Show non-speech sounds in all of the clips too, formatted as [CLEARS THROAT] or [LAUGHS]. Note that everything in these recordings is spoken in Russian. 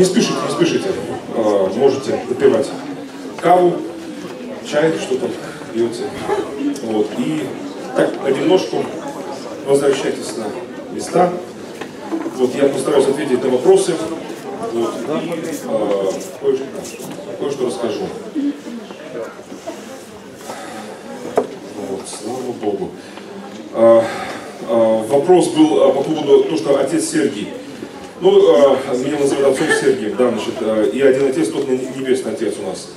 не спешите, не спешите. А, можете допивать каву, чай, что там пьете. Вот. И так понемножку возвращайтесь на места. Вот я постараюсь ответить на вопросы. Вот. И а, кое-что, кое-что расскажу. Вот, слава Богу. А, вопрос был по поводу того, что отец Сергий. Ну, а, меня называют отцом Сергием, да, значит, а, и один отец, тот небесный отец у нас.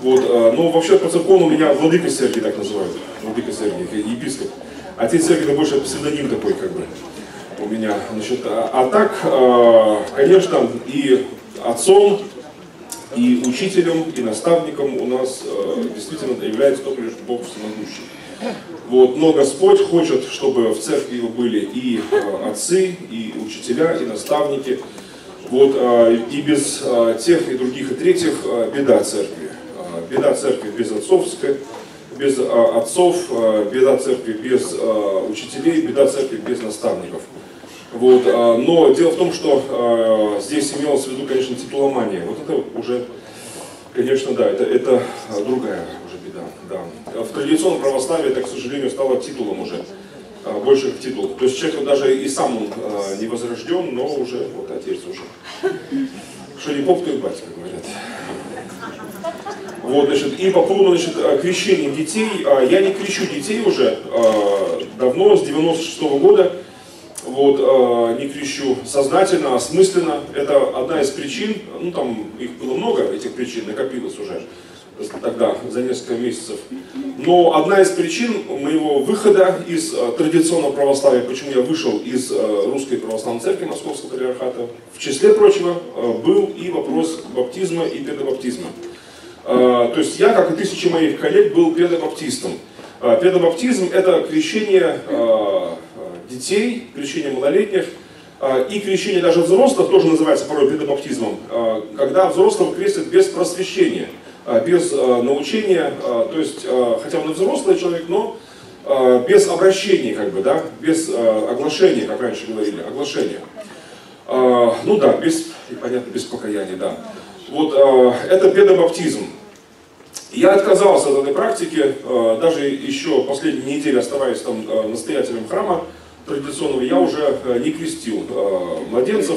Вот, а, но вообще по церковному меня Владыка Сергий так называют, Владыка Сергий, епископ. Отец Сергий это больше псевдоним такой, как бы, у меня. Значит, а, а так, а, конечно, и отцом, и учителем, и наставником у нас э, действительно является только лишь Бог всемогущий. Вот, но Господь хочет, чтобы в церкви его были и э, отцы, и учителя, и наставники. Вот, э, и без э, тех, и других, и третьих беда церкви. Беда церкви без отцовской, без отцов, беда церкви без учителей, беда церкви без наставников. Вот, но дело в том, что здесь имелось в виду, конечно, титуломания. Вот это уже, конечно, да, это, это другая. Да. В традиционном православии это, к сожалению, стало титулом уже, а, больше к титулу. То есть человек даже и сам он не возрожден, но уже вот отец уже. Что не поп, то и батька, говорят. Вот, значит, и по поводу значит, крещения детей, я не крещу детей уже давно, с 96 -го года вот, не крещу сознательно, осмысленно. Это одна из причин, ну там их было много, этих причин, накопилось уже тогда, за несколько месяцев. Но одна из причин моего выхода из э, традиционного православия, почему я вышел из э, Русской Православной Церкви Московского Патриархата, в числе прочего, э, был и вопрос баптизма и педобаптизма. То есть я, как и тысячи моих коллег, был педобаптистом. Педобаптизм – это крещение детей, крещение малолетних, и крещение даже взрослых тоже называется порой педобаптизмом, когда взрослого крестят без просвещения, без научения, то есть, хотя он и взрослый человек, но без обращения, как бы, да, без оглашения, как раньше говорили, оглашения. Ну да, без, понятно, без покаяния, да. Вот это педобаптизм. Я отказался от этой практики, даже еще последние недели оставаясь там настоятелем храма, традиционного я уже э, не крестил э, младенцев.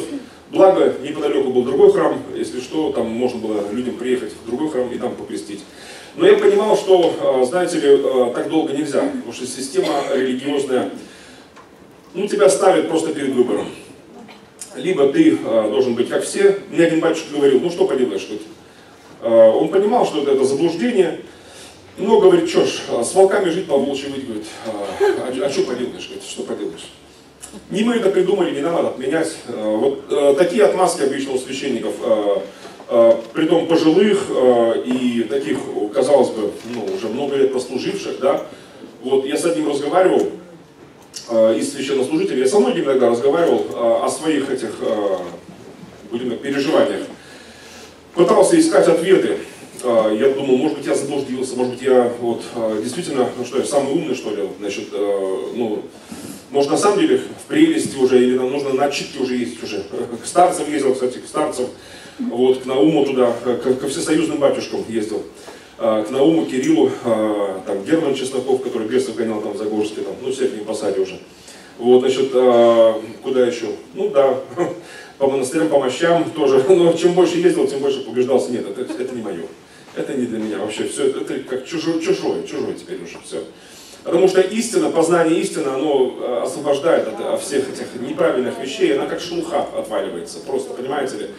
Благо, неподалеку был другой храм, если что, там можно было людям приехать в другой храм и там покрестить. Но я понимал, что, э, знаете ли, так долго нельзя, потому что система религиозная, ну, тебя ставит просто перед выбором. Либо ты должен быть как все. Мне один батюшка говорил, ну что поделаешь тут. Он понимал, что это заблуждение, ну, говорит, что ж, а, с волками жить, по волчьи говорит, а, а, а что поделаешь, говорит, что поделаешь. Не мы это придумали, не надо отменять. А, вот а, такие отмазки обычно у священников, а, притом пожилых и таких, казалось бы, ну, уже много лет послуживших, да. Вот я с одним разговаривал, из священнослужителей, я со многими иногда разговаривал о своих этих, будем так, переживаниях. Пытался искать ответы. Я думал, может быть, я заблудился, может быть, я вот действительно, ну что, я самый умный, что ли, значит, ну, может, на самом деле в прелести уже, или нам нужно начитки уже есть уже. К старцам ездил, кстати, к старцам, вот, к Науму туда, к, ко всесоюзным батюшкам ездил. К Науму, Кириллу, там, Герман Чесноков, который бесов гонял там в Загорске, там, ну, всех не посаде уже. Вот, значит, куда еще? Ну, да, [LAUGHS] по монастырям, по мощам тоже. [LAUGHS] Но чем больше ездил, тем больше побеждался. Нет, это, это не мое это не для меня вообще, все это как чужое, чужое, чужое теперь уже все. Потому что истина, познание истины, оно э, освобождает от всех этих неправильных вещей, она как шелуха отваливается, просто, понимаете ли.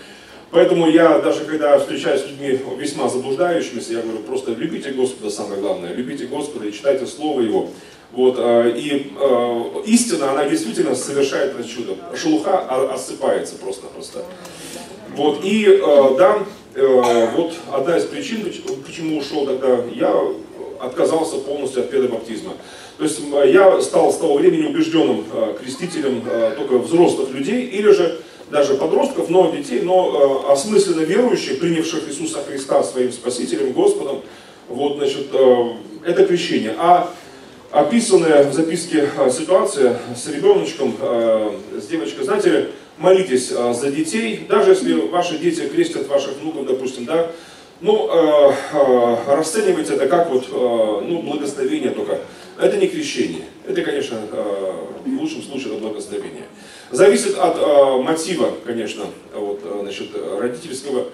Поэтому я даже когда встречаюсь с людьми весьма заблуждающимися, я говорю, просто любите Господа, самое главное, любите Господа и читайте Слово Его. Вот, э, и э, истина, она действительно совершает это чудо. Шелуха осыпается просто-просто. Вот, и да, вот одна из причин, почему ушел тогда, я отказался полностью от педобаптизма. То есть я стал с того времени убежденным э, крестителем э, только взрослых людей, или же даже подростков, но детей, но осмысленно верующих, принявших Иисуса Христа своим Спасителем, Господом. Вот, значит, это крещение. А описанная в записке ситуация с ребеночком, с девочкой, знаете, молитесь за детей, даже если ваши дети крестят ваших внуков, допустим, да, ну, э, э, расценивайте это как вот, э, ну, благословение только. Это не крещение. Это, конечно, э, в лучшем случае это благословение. Зависит от э, мотива, конечно, вот, э, значит, родительского,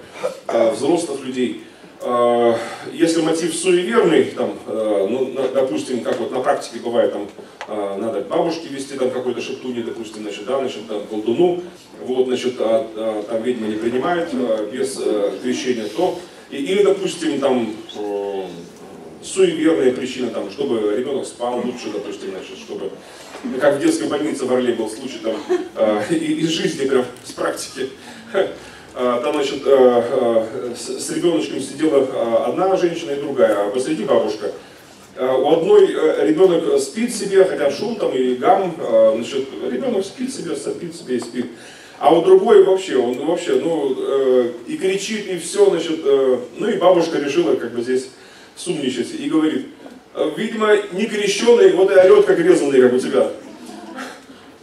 э, взрослых людей. Э, если мотив суеверный, там, э, ну, допустим, как вот на практике бывает, там, э, надо бабушке вести там какой-то шептуни, допустим, значит, да, значит, там, колдуну, вот, значит, а, а, там ведьма не принимает а, без а, крещения, то или, допустим, там, э, суеверная причина, там, чтобы ребенок спал лучше, допустим, значит, чтобы, как в детской больнице в Орле был случай, там, э, из жизни, прям, с практики. [LAUGHS] Э, там, значит, с ребеночком сидела одна женщина и другая, а посреди бабушка. У одной ребенок спит себе, хотя шум там и гам, значит, ребенок спит себе, спит себе и спит. А вот другой вообще, он вообще, ну, э, и кричит, и все, значит, э, ну и бабушка решила как бы здесь сумничать и говорит, «Э, видимо, не крещеный, вот и орет, как резанный, как у тебя.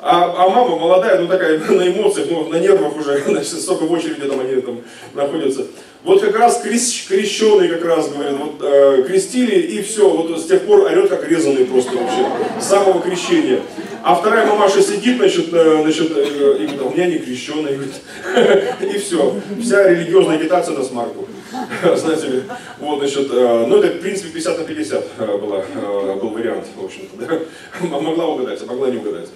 А, а мама молодая, ну такая [LAUGHS] на эмоциях, ну на нервах уже, [LAUGHS] значит, столько в очереди там они там находятся. Вот как раз крещ, крещеный как раз, говорит, вот э, крестили и все, вот с тех пор орет как резанный просто вообще, с самого крещения. А вторая мамаша сидит, значит, э, значит э, и говорит, «А у меня не крещеный, говорит, [LAUGHS] и все, вся религиозная агитация на смарку, знаете ли. Вот, значит, э, ну это в принципе 50 на 50 э, была, э, был вариант, в общем-то, да. могла угадать, а могла не угадать.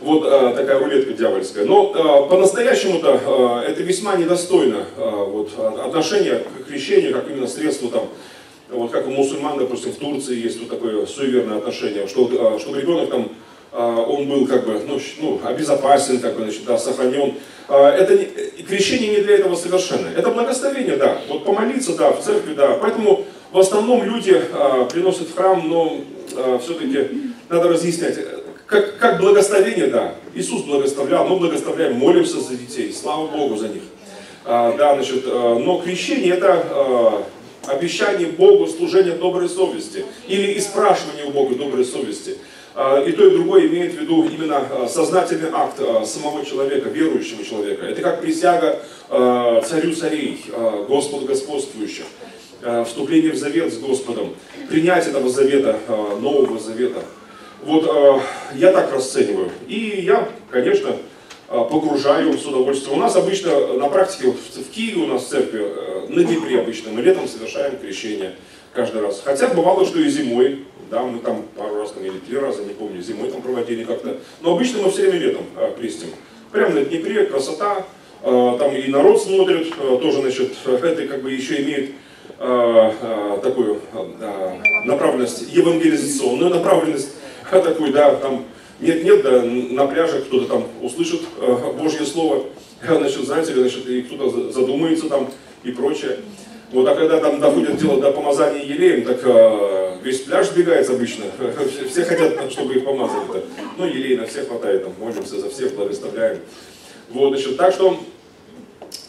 Вот а, такая рулетка дьявольская. Но а, по-настоящему-то а, это весьма недостойно а, вот, отношения к крещению, как именно средство там, вот как у мусульман, допустим, в Турции есть вот такое суеверное отношение, что, а, чтобы ребенок там, он был как бы, ну, ну обезопасен, как бы, значит, да, сохранен. Это не, крещение не для этого совершенно. Это благословение, да. Вот помолиться, да, в церкви, да. Поэтому в основном люди а, приносят в храм, но а, все-таки надо разъяснять как, как благословение, да, Иисус благословлял, мы благословляем, молимся за детей, слава Богу за них. А, да, значит, а, но крещение это а, обещание Богу служения доброй совести или и спрашивание у Бога доброй совести. А, и то, и другое имеет в виду именно а, сознательный акт самого человека, верующего человека. Это как присяга царю царей, Господу господствующих вступление в завет с Господом, принятие этого завета, Нового Завета. Вот э, я так расцениваю. И я, конечно, э, погружаю с удовольствием. У нас обычно на практике, в Киеве у нас в церкви, э, на Днепре обычно, мы летом совершаем крещение каждый раз. Хотя бывало, что и зимой, да, мы там пару раз там, или три раза, не помню, зимой там проводили как-то. Но обычно мы все время летом э, крестим. Прямо на Днепре, красота, там и народ смотрит, тоже, значит, [LAUGHS] это как бы еще имеет такую направленность, евангелизационную направленность такой, да, там нет-нет, да, на пляже кто-то там услышит э, Божье Слово, [LAUGHS] значит, знаете значит, и кто-то задумается там и прочее. Вот, а когда там доходит дело до помазания елеем, так э, весь пляж сбегается обычно. [LAUGHS] Все хотят, чтобы их помазали-то. Ну, елей на всех хватает, там, молимся за всех, благословляем. Вот, значит, так что,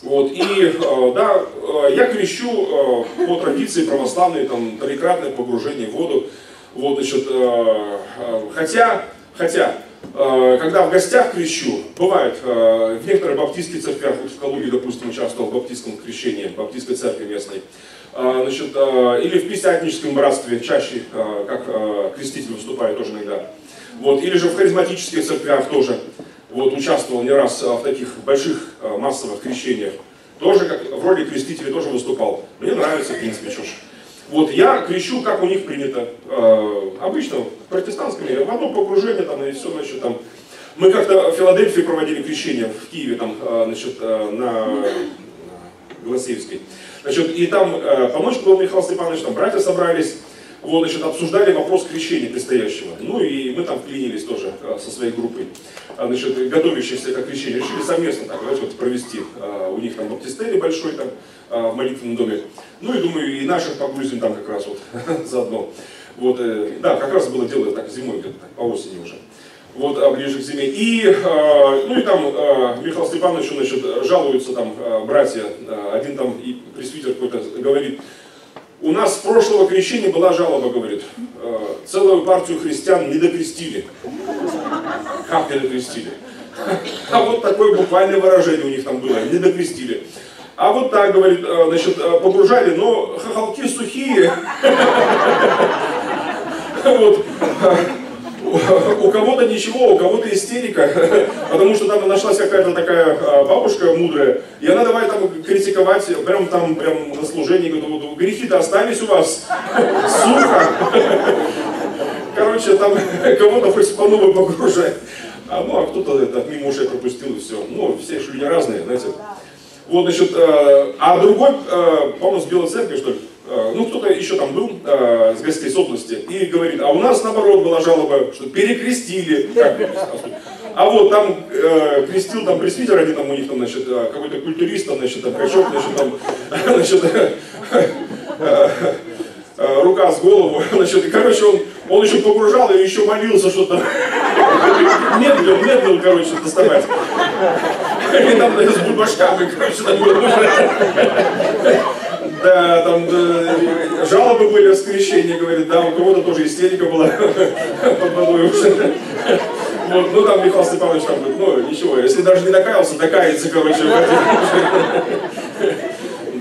вот, и, э, да, э, я крещу э, по традиции православной, там, трикратное погружение в воду. Вот, значит, э, э, хотя, хотя, э, когда в гостях крещу, бывает, в некоторых баптистских церквях, в Калуге, допустим, участвовал в баптистском крещении, в баптистской церкви местной, значит, или в пятидесятническом братстве чаще, как креститель выступает тоже иногда. Вот, или же в харизматических церквях тоже вот, участвовал не раз в таких больших массовых крещениях. Тоже как в роли крестителя тоже выступал. Мне нравится, в принципе, ж. Вот я крещу, как у них принято. Э, обычно в протестантском мире, в одном погружении там и все, значит, там. Мы как-то в Филадельфии проводили крещение, в Киеве, там, э, значит, э, на Голосеевской. Значит, и там э, помочь был Михаил Степанович, там братья собрались, вот, значит, обсуждали вопрос крещения предстоящего. Ну и мы там вклинились тоже а, со своей группой, а, значит, готовящихся к крещению. Решили совместно так, знаете, вот провести. А, у них там баптистерий большой там в молитвенном доме. Ну и думаю, и наших погрузим там как раз вот [LAUGHS] заодно. Вот, э, да, как раз было дело так зимой, где-то по осени уже. Вот, а ближе к зиме. И, ну и там Михаил Степанович, значит, жалуются там братья, один там и пресвитер какой-то говорит, у нас с прошлого крещения была жалоба, говорит, «Э, целую партию христиан не докрестили. Как не докрестили? А вот такое буквальное выражение у них там было, не докрестили. А вот так, говорит, э, значит, э, погружали, но хохолки сухие. [LAUGHS] Вот. У кого-то ничего, у кого-то истерика, [LAUGHS] потому что там нашлась какая-то такая а, бабушка мудрая, и она давай там критиковать, прям там, прям на служении, говорит, грехи-то остались у вас, [LAUGHS] сухо. [LAUGHS] Короче, там кого-то хоть по новой погружать. А, ну, а кто-то это мимо ушей пропустил и все. Ну, все же люди разные, знаете. Вот, значит, э, а другой, э, по-моему, с Белой Церкви, что ли, ну, кто-то еще там был э, с гостей с области, и говорит, а у нас, наоборот, была жалоба, что перекрестили. Как, а вот там э, крестил там пресвитер один, там у них там, значит, э, какой-то культурист, там, значит, там, качок, значит, там, [LAUGHS] значит, э, э, рука с голову, [LAUGHS] значит, и, короче, он, он еще погружал и еще молился что-то. [LAUGHS] Медлил, медлил, короче, доставать. И там с бульбашками, короче, там было. Да, там да, жалобы были, воскрещения, говорит, да, у кого-то тоже истерика была [LAUGHS] под водой уже. Вот, ну там Михаил Степанович там говорит, ну ничего, если даже не докаялся, докается, короче.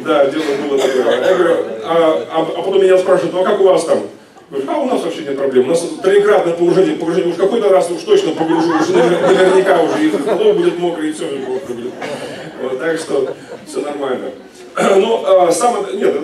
Да, дело было такое. Я говорю, а, а, а потом меня спрашивают, ну а как у вас там? Говорит, а у нас вообще нет проблем. У нас троекратное погружение, погружение уж какой-то раз уж точно погружу, уже наверняка уже, и будет мокрый, и все будет. Вот, так что все нормально. Ну, а, самое, нет,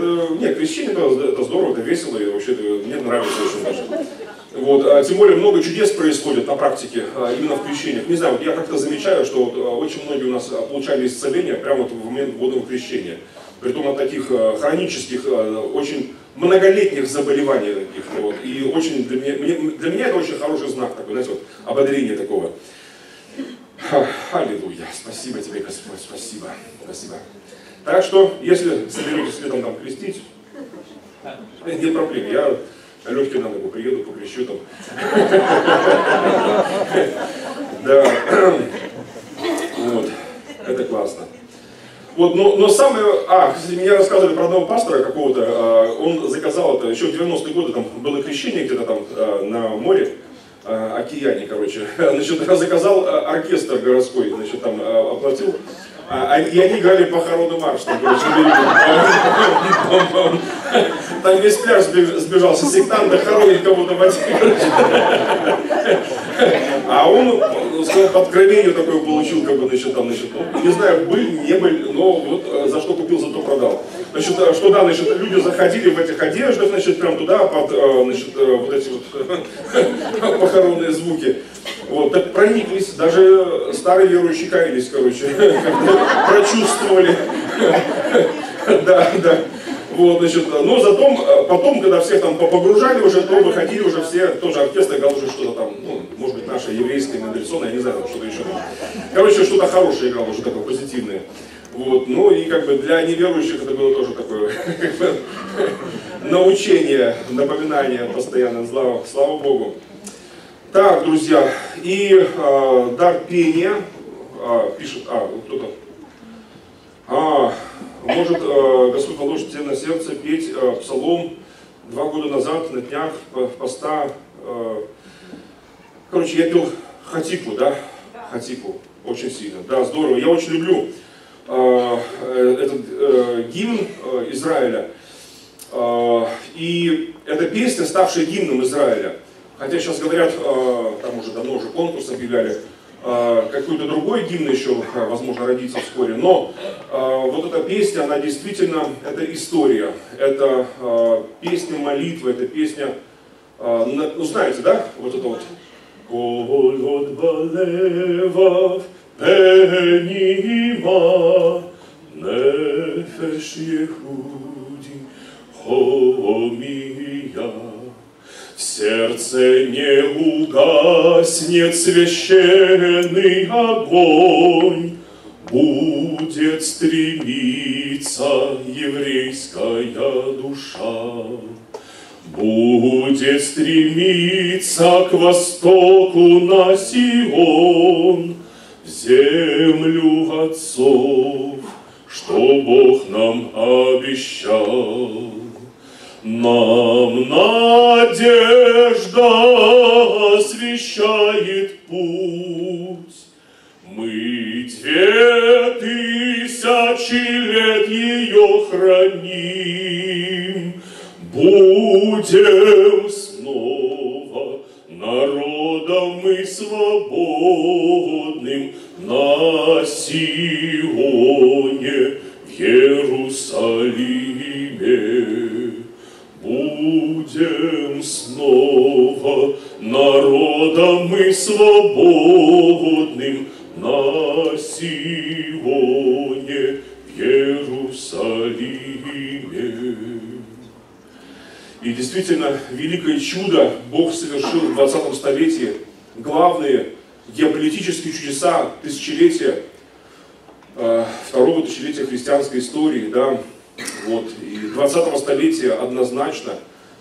нет, крещение это, это здорово, это весело, и вообще мне нравится очень даже. Вот, а, тем более много чудес происходит на практике, а, именно в крещениях. Не знаю, вот я как-то замечаю, что вот, а, очень многие у нас получали исцеление прямо вот в момент водного крещения. Притом от таких а, хронических, а, очень многолетних заболеваний таких. Вот. И очень для меня, для меня это очень хороший знак такой, знаете, вот, ободрение такого. Аллилуйя. Спасибо тебе, Господь, спасибо. Спасибо. Так что, если соберетесь летом там крестить, нет проблем. Я легкий на ногу приеду, покрещу там. Да. Вот. Это классно. Вот, но, но самое... А, мне рассказывали про одного пастора какого-то, а, он заказал это, еще в 90-е годы, там было крещение где-то там а, на море, а, океане, короче. [LAUGHS] Значит, заказал оркестр городской, значит, там оплатил а, и они играли похоронный марш, короче, [LAUGHS] Там весь пляж сбежался, сектанты хоронит кого-то в [LAUGHS] А он сказал, по откровению такое получил, как бы, значит, там, значит, ну, не знаю, был, не был, но вот э, за что купил, за то продал. Значит, э, что да, значит, люди заходили в этих одеждах, значит, прям туда, под, э, значит, вот эти вот [LAUGHS] похоронные звуки. Вот, так прониклись, даже старые верующие каялись, короче, [LAUGHS] прочувствовали. [LAUGHS] Да, да. Вот, значит, но зато потом, когда всех там погружали уже, то выходили уже все, тоже оркестр играл уже что-то там, ну, может быть, наше еврейское, мендельсонное, я не знаю, что-то еще. Короче, что-то хорошее играл уже такое позитивное. Вот, ну и как бы для неверующих это было тоже такое [LAUGHS] научение, напоминание постоянно, слава, слава Богу. Так, друзья, и э, дар пения, э, пишет, а, кто-то, а, может э, Господь положит тебе на сердце петь э, псалом два года назад на днях поста, э, короче, я пел хатику, да, хатику, очень сильно, да, здорово, я очень люблю этот э, гимн э, Израиля, э, и эта песня, ставшая гимном Израиля, Хотя сейчас говорят, э, там уже давно уже конкурс объявляли, э, какой-то другой гимн еще, э, возможно, родится вскоре. Но вот эта песня, она действительно, это история. Это песня молитвы, это песня, ну знаете, да, вот это вот. Нефеш Ехуди, Хомия. В сердце не угаснет священный огонь, Будет стремиться еврейская душа. Будет стремиться к востоку на Сион, землю отцов, что Бог нам обещал. Нам надежда освещает путь, Мы две тысячи лет ее храним, будем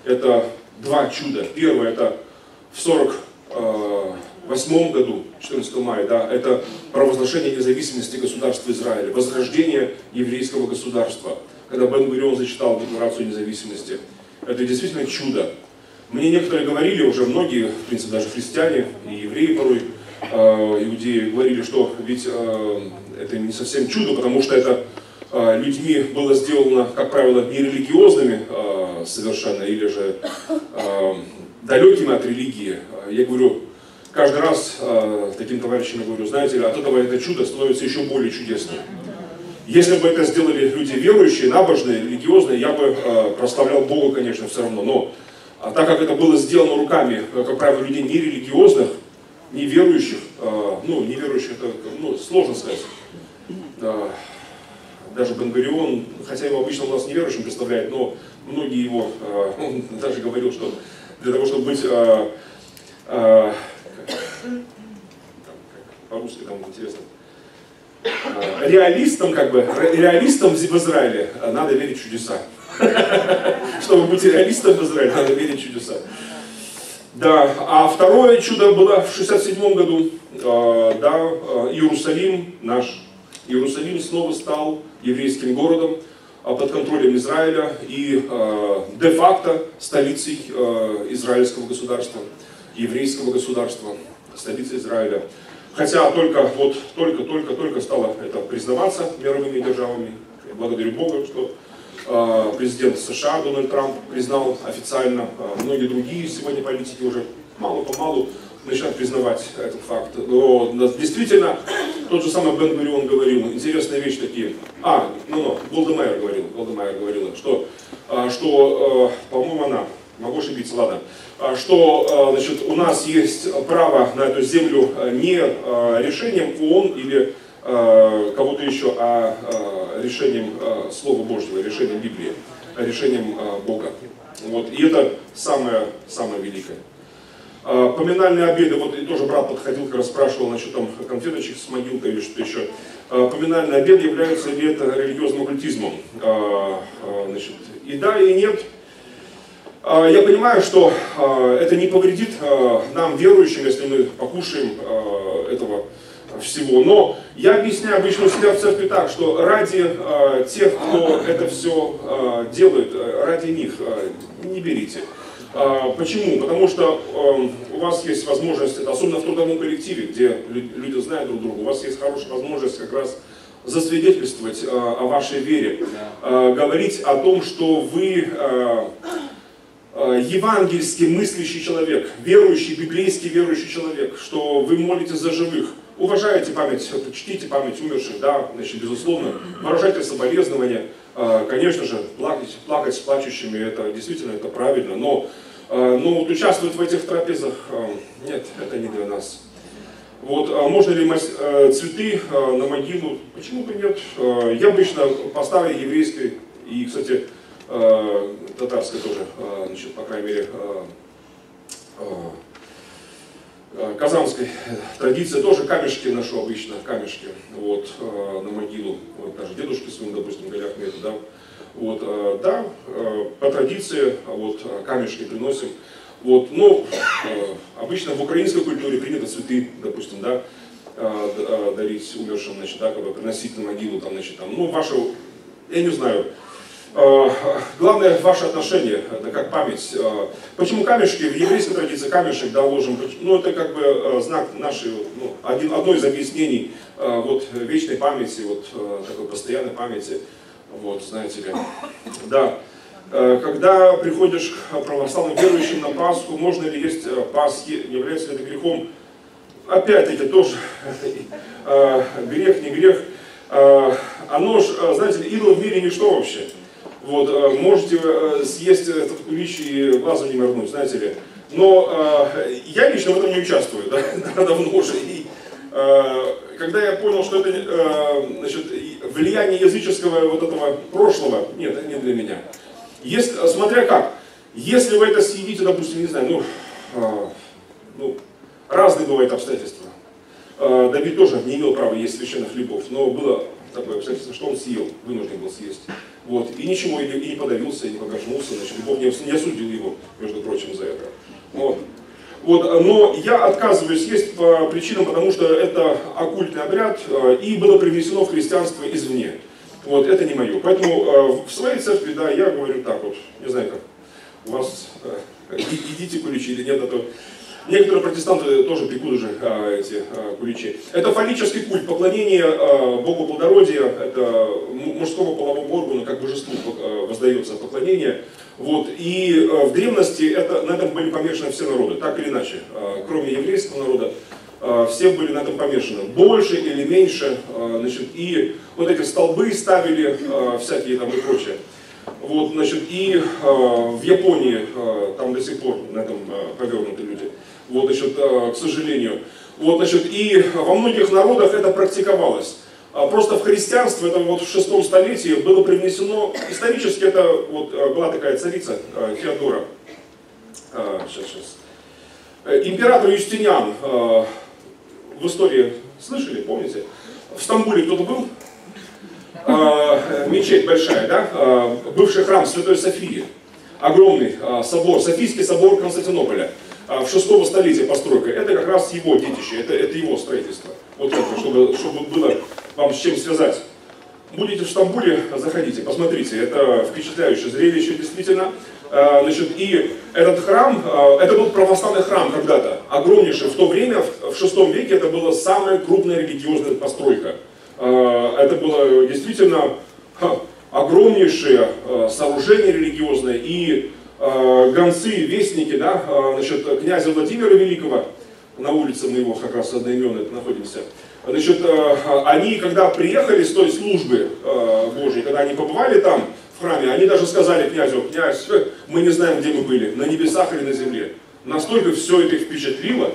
это два чуда. Первое это в 48 году, 14 мая, да, это провозглашение независимости государства Израиля, возрождение еврейского государства, когда Бен Гурион зачитал Декларацию независимости. Это действительно чудо. Мне некоторые говорили, уже многие, в принципе, даже христиане и евреи порой, э, иудеи, говорили, что ведь э, это не совсем чудо, потому что это э, людьми было сделано, как правило, нерелигиозными э, совершенно, или же э, далекими от религии. Я говорю, каждый раз таким товарищам я говорю, знаете ли, от этого это чудо становится еще более чудесным. Если бы это сделали люди верующие, набожные, религиозные, я бы прославлял Бога, конечно, все равно. Но а так как это было сделано руками, э, как правило, людей нерелигиозных, неверующих, ну, неверующих, это ну, сложно сказать. Даже Бенгарион, хотя его обычно у нас неверующим представляет, но многие его, э, он даже говорил, что для того, чтобы быть э, э, по-русски там интересно, реалистом, как бы, реалистом в Израиле надо верить в чудеса. [LAUGHS] Чтобы быть реалистом в Израиле, надо верить в чудеса. Да, а второе чудо было в 67 году. Да, Иерусалим наш. Иерусалим снова стал еврейским городом под контролем Израиля и де-факто столицей израильского государства, еврейского государства, столицей Израиля. Хотя только вот только, только, только стало это признаваться мировыми державами. Я благодарю Бога, что э, президент США Дональд Трамп признал официально. Э, многие другие сегодня политики уже мало-помалу начинают признавать этот факт. Но действительно, тот же самый Бен Гурион говорил, интересные вещи такие. А, ну, ну, Голда Меир говорил, Голда Меир говорила, что, э, что э, по-моему, она, могу ошибиться, ладно, а, что а, значит, у нас есть право на эту землю а, не решением ООН или кого-то еще, а решением Слова Божьего, решением Библии, решением Бога. Вот. И это самое, самое великое. Поминальные обеды, вот и тоже брат подходил, как раз спрашивал насчет там конфеточек с могилкой или что-то еще. Поминальные обеды являются ли это религиозным оккультизмом? Значит, и да, и нет. А, я понимаю, что а, это не повредит а, нам, верующим, если мы покушаем этого всего. Но я объясняю обычно у себя в церкви так, что ради тех, кто это все делает, ради них не берите. Почему? Потому что у вас есть возможность, особенно в трудовом коллективе, где люди знают друг друга, у вас есть хорошая возможность как раз засвидетельствовать о вашей вере, говорить о том, что вы Э, евангельский мыслящий человек, верующий, библейский верующий человек, что вы молитесь за живых, уважаете память, чтите память умерших, да, значит, безусловно, выражайте соболезнования, э, конечно же, плакать, плакать с плачущими, это действительно это правильно, но, э, но вот участвовать в этих трапезах, нет, это не для нас. Вот, а можно ли цветы на могилу? Почему бы нет? Я обычно по старой еврейской, и, кстати, Э, татарской тоже, э, значит, по крайней мере, э, казанской традиции тоже камешки ношу обычно, камешки, вот, на могилу, вот, даже дедушки своим, допустим, Галях Мету, да, вот, да, по традиции, вот, камешки приносим, вот, ну, обычно в украинской культуре принято цветы, допустим, да, дарить умершим, значит, да, как бы приносить на могилу, там, значит, там, ну, вашу, я не знаю, Э, главное ваше отношение, это как память. Э, почему камешки? В еврейской традиции камешек, да, ложим, ну это как бы э, знак нашей, ну, один, одно из объяснений вот вечной памяти, вот такой постоянной памяти, вот, знаете ли. Да. Когда приходишь к православным верующим на Пасху, можно ли есть Пасхи, является ли это грехом? Опять-таки тоже грех, не грех. Оно ж, знаете ли, идол в мире ничто вообще. Вот, э, можете э, съесть этот кулич и глазом не моргнуть, знаете ли. Но э, я лично в этом не участвую, [LAUGHS] да, давно уже. И, э, когда я понял, что это э, значит, влияние языческого вот этого прошлого, нет, это не для меня. Есть, смотря как, если вы это съедите, допустим, не знаю, ну, э, ну разные бывают обстоятельства. Э, Давид тоже не имел права есть священных хлебов, но было такое обстоятельство, что он съел, вынужден был съесть. Вот. И ничего, и, не подавился, и не погашнулся, значит, Бог не осудил его, между прочим, за это. Вот. Вот, но я отказываюсь есть по причинам, потому что это оккультный обряд э, и было привнесено в христианство извне. Вот, это не мое. Поэтому э, в своей церкви, да, я говорю так вот, не знаю как, у вас э, идите куличи или нет, а то Некоторые протестанты тоже пекут уже а, эти а, куличи. Это фаллический культ, поклонение а, Богу плодородия, это мужского полового органа, как божеству а, воздается поклонение. Вот. И а, в древности это, на этом были помешаны все народы, так или иначе. А, кроме еврейского народа, а, все были на этом помешаны. Больше или меньше. А, значит, и вот эти столбы ставили а, всякие там и прочее. Вот, значит, и э, в Японии э, там до сих пор на этом э, повернуты люди. Вот, значит, э, к сожалению. Вот, значит, и во многих народах это практиковалось. А просто в христианство, это вот в шестом столетии было привнесено, исторически это вот э, была такая царица э, Феодора. Сейчас, сейчас. Император Юстиниан, в истории слышали, помните? В Стамбуле кто-то был? Мечеть большая, да? Бывший храм Святой Софии. Огромный собор, Софийский собор Константинополя. А, в шестого столетия постройка, это как раз его детище, это, это его строительство. Вот это, чтобы, чтобы было вам с чем связать. Будете в Стамбуле, заходите, посмотрите, это впечатляющее зрелище действительно. А, значит, и этот храм, а, это был православный храм когда-то, огромнейший. В то время, в шестом веке, это была самая крупная религиозная постройка. Это было действительно огромнейшее сооружение религиозное, и гонцы, вестники, да, э, значит, князя Владимира Великого, на улице мы его как раз одноименные находимся, значит, э, они, когда приехали с той службы Божьей, когда они побывали там, в храме, они даже сказали князю, князь, мы не знаем, где мы были, на небесах или на земле. Настолько все это их впечатлило,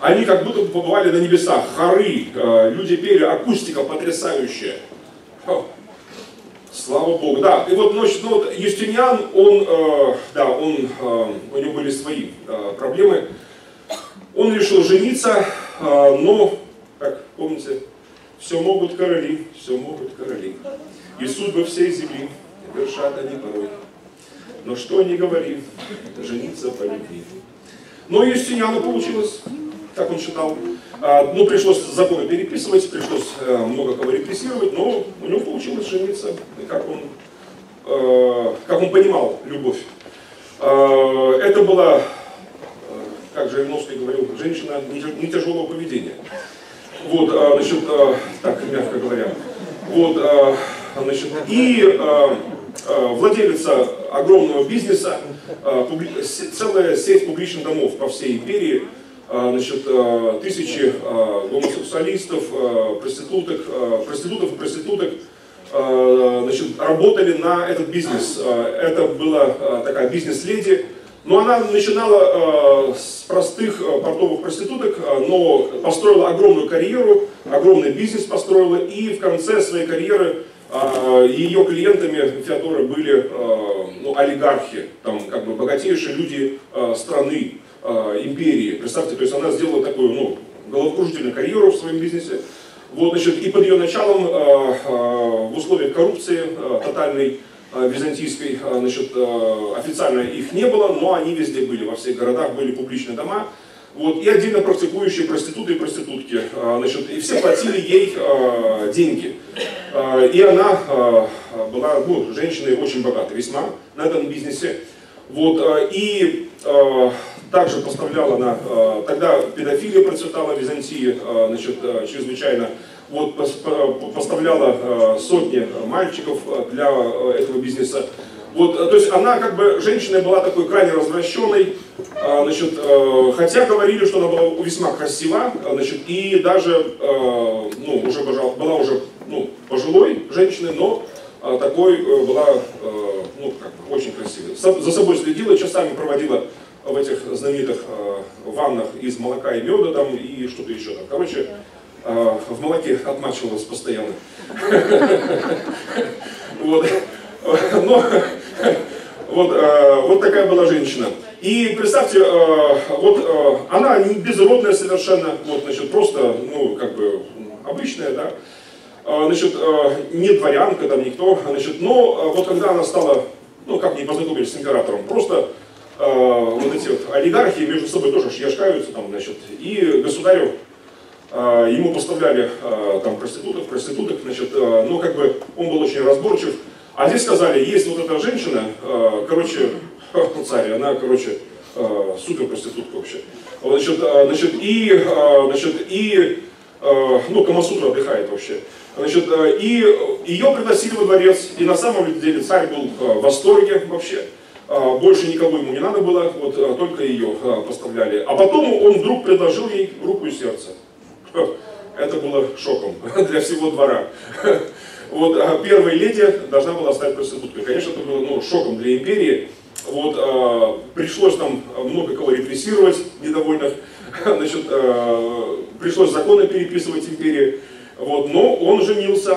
они как будто побывали на небесах, хоры, люди пели, акустика потрясающая. Слава Богу, да. И вот, значит, ну, вот Юстиниан, он, э, да, он, э, у него были свои э, проблемы. Он решил жениться, э, но, как помните, все могут короли, все могут короли. И судьбы всей земли вершат они порой. Но что ни говори, жениться по любви. Но Юстиниану получилось как он считал. А, ну, пришлось законы переписывать, пришлось э, много кого репрессировать, но у него получилось жениться, как он, э, как он понимал любовь. А, это была, э, как Жириновский говорил, женщина не тяжелого поведения. Вот, а, значит, так, мягко говоря. Вот, значит, и владелица огромного бизнеса, целая сеть публичных домов по всей империи – а, значит, а, тысячи а, гомосексуалистов, проституток, проститутов и проституток значит, работали на этот бизнес. Это была такая бизнес-леди, но она начинала с простых портовых проституток, но построила огромную карьеру, огромный бизнес построила, и в конце своей карьеры ее клиентами Феодора были ну, олигархи, там, как бы богатейшие люди страны. Э, империи. Представьте, то есть она сделала такую, ну, головокружительную карьеру в своем бизнесе. Вот, значит, и под ее началом э, э, в условиях коррупции тотальной византийской, значит, официально их не было, но они везде были, во всех городах были публичные дома. Вот, и отдельно практикующие проституты и проститутки. Значит, и все платили ей деньги. И она была ну, женщиной очень богатой, весьма на этом бизнесе. Вот, и также поставляла она, тогда педофилия процветала в Византии, значит, чрезвычайно вот, поставляла сотни мальчиков для этого бизнеса. Вот, то есть она как бы, женщина была такой крайне развращенной, значит, хотя говорили, что она была весьма красива, значит, и даже, ну, уже была уже, ну, пожилой женщиной, но такой была, ну, как бы, очень красивой. За собой следила, часами проводила в этих знаменитых ваннах из молока и меда там и что-то еще там. Короче, в молоке отмачивалась постоянно. [LAUGHS] Вот. Но вот, э, вот такая была женщина. И представьте, э, вот э, она не безродная совершенно, вот, значит, просто, ну, как бы, обычная, да, значит, не дворянка, там никто, значит, но вот когда она стала, ну, как не познакомились с императором, просто вот эти вот олигархи между собой тоже шьяшкаются, там, значит, и государю ему поставляли там проституток, проституток, значит, но как бы он был очень разборчив, а здесь сказали, есть вот эта женщина, э, короче, [LAUGHS] царь, она, короче, э, супер проститутка вообще. Значит, э, значит, и, значит, и, ну, Камасутра отдыхает вообще. Значит, и ее пригласили во дворец, и на самом деле царь был в восторге вообще. Больше никого ему не надо было, вот только ее поставляли. А потом он вдруг предложил ей руку и сердце. [LAUGHS] Это было шоком [LAUGHS] для всего двора. [LAUGHS] Вот, а первая леди должна была стать проституткой. Конечно, это было ну, шоком для империи. Вот, а, пришлось там много кого репрессировать, недовольных. Значит, а, пришлось законы переписывать империи. Вот, но он женился.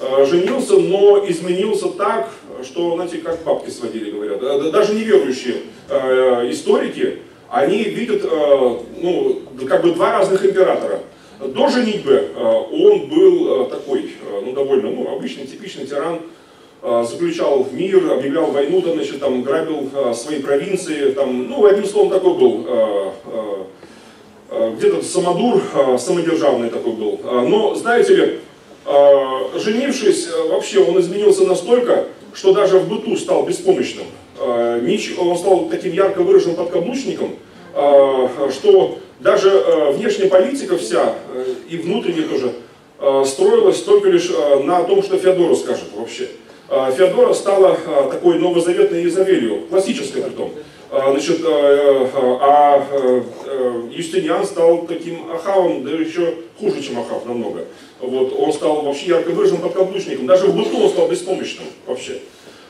А, женился, но изменился так, что, знаете, как бабки сводили, говорят. Даже неверующие а, историки, они видят а, ну, как бы два разных императора. До женитьбы э, он был э, такой, э, ну, довольно ну, обычный, типичный тиран, заключал мир, объявлял войну, там, значит, там, грабил свои провинции, там, ну, одним словом, такой был, где-то самодур, самодержавный такой был. Но, знаете ли, женившись, вообще он изменился настолько, что даже в быту стал беспомощным. Он стал таким ярко выраженным подкаблучником, что даже э, внешняя политика вся, э, и внутренняя тоже, э, строилась только лишь э, на том, что Феодора скажет вообще. Э, Феодора стала э, такой новозаветной Изавелью, классической при том. Значит, э, э, а э, Юстиниан стал таким Ахавом, да еще хуже, чем Ахав намного. Вот, он стал вообще ярко выраженным подкаблучником, даже в быту он стал беспомощным вообще.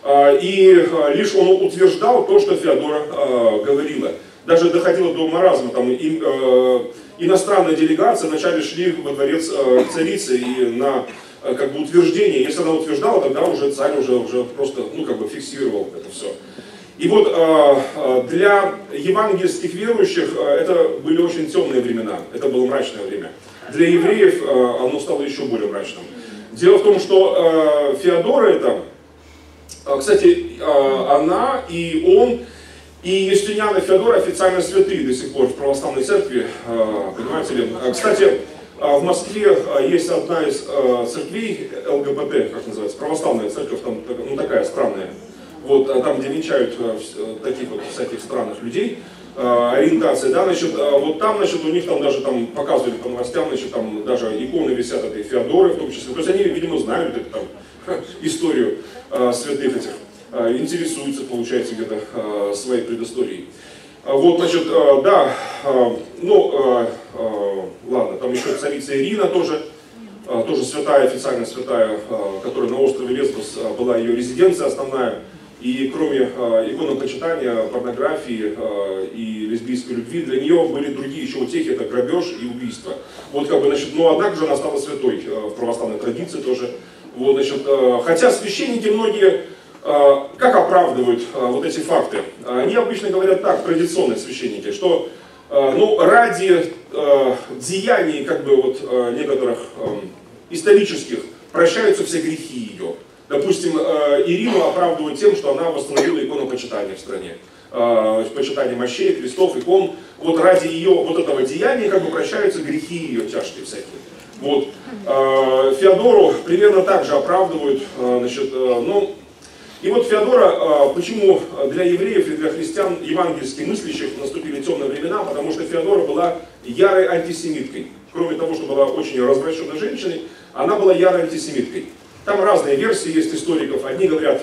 Э, и лишь он утверждал то, что Феодора говорила даже доходило до маразма, там и, э, иностранные делегации вначале шли во дворец э, царицы и на как бы утверждение, если она утверждала, тогда уже царь уже, уже просто, ну, как бы фиксировал это все. И вот э, э, для евангельских верующих э, это были очень темные времена, это было мрачное время. Для евреев оно стало еще более мрачным. Дело в том, что Феодора это, кстати, она и он и Юстиниан и Феодор официально святые до сих пор в православной церкви, понимаете ли. Кстати, в Москве есть одна из церквей ЛГБТ, как называется, православная церковь, там ну, такая странная. Вот, там, где венчают таких вот всяких странных людей, ориентации, да, значит, вот там, значит, у них там даже там показывали по новостям, значит, там даже иконы висят этой Феодоры в том числе, то есть они, видимо, знают эту там [LAUGHS] историю святых этих. Э, интересуется, получается, где-то э, своей предысторией. А вот, значит, э, да, ну, ладно, там еще царица Ирина тоже, тоже святая, официально святая, которая на острове Лесбос была ее резиденция основная. И кроме иконопочитания, порнографии и лесбийской любви, для нее были другие еще утехи, это грабеж и убийство. Вот как бы, значит, но однако же она стала святой в православной традиции тоже. Вот, значит, хотя священники многие а, как оправдывают а, вот эти факты? Они обычно говорят так, традиционные священники, что а, ну, ради деяний как бы вот некоторых исторических прощаются все грехи ее. Допустим, Ирину оправдывают тем, что она восстановила иконопочитание в стране. Почитание мощей, крестов, икон. вот ради ее вот этого деяния как бы прощаются грехи ее тяжкие всякие. Вот. Э, Феодору примерно так же оправдывают, э, значит, э, ну, и вот Феодора, почему для евреев и для христиан евангельски мыслящих наступили темные времена, потому что Феодора была ярой антисемиткой. Кроме того, что была очень развращенной женщиной, она была ярой антисемиткой. Там разные версии есть историков. Одни говорят,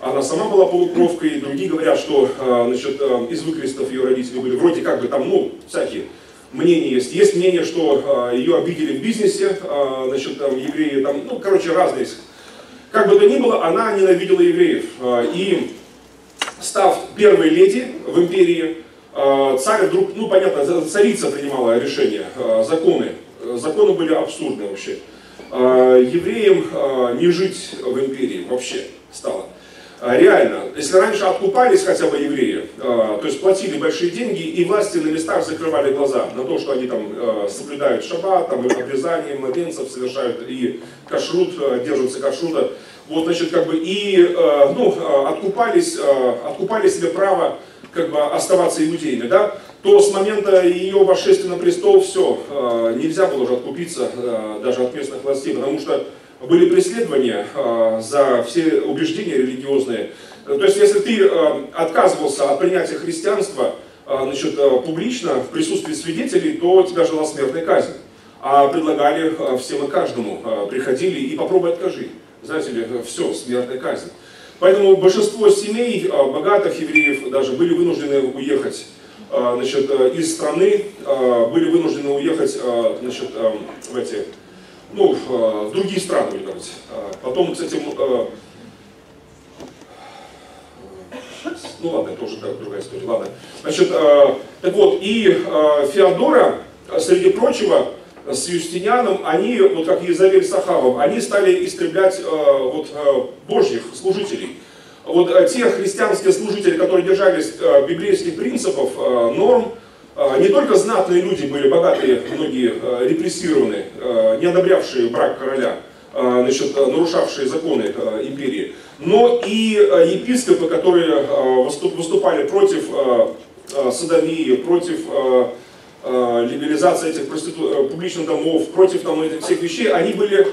она сама была полукровкой, другие говорят, что значит, из выкрестов ее родители были вроде как бы там, ну, всякие мнения есть. Есть мнение, что ее обидели в бизнесе, значит, там евреи, там, ну, короче, разные как бы то ни было, она ненавидела евреев. И став первой леди в империи, царь вдруг, ну понятно, царица принимала решения, законы. Законы были абсурдны вообще. Евреям не жить в империи вообще стало. А, реально, если раньше откупались хотя бы евреи, а, то есть платили большие деньги, и власти на местах закрывали глаза на то, что они там а, соблюдают шаббат, там, обрезание младенцев совершают, и кашрут, держатся кашрута, вот, значит, как бы, и, ну, откупались, откупали себе право, как бы, оставаться иудеями, да, то с момента ее восшествия на престол все, нельзя было уже откупиться даже от местных властей, потому что были преследования э, за все убеждения религиозные. То есть, если ты отказывался от принятия христианства значит, публично, в присутствии свидетелей, то тебя жила смертная казнь. А предлагали всем и каждому, приходили и попробуй откажи. Знаете ли, все, смертная казнь. Поэтому большинство семей, э, богатых евреев, даже были вынуждены уехать э, значит, э, из страны, были вынуждены уехать значит, в эти ну, в другие страны уехать. Потом, кстати, ну ладно, это уже другая история, ладно. Значит, так вот, и Феодора, среди прочего, с Юстинианом, они, вот как Езавель Ахавом, они стали истреблять вот, божьих служителей. Вот те христианские служители, которые держались библейских принципов, норм, не только знатные люди были, богатые, многие репрессированы, не одобрявшие брак короля, значит, нарушавшие законы империи, но и епископы, которые выступали против садомии, против легализации этих проститу... публичных домов, против там, этих всех вещей, они были,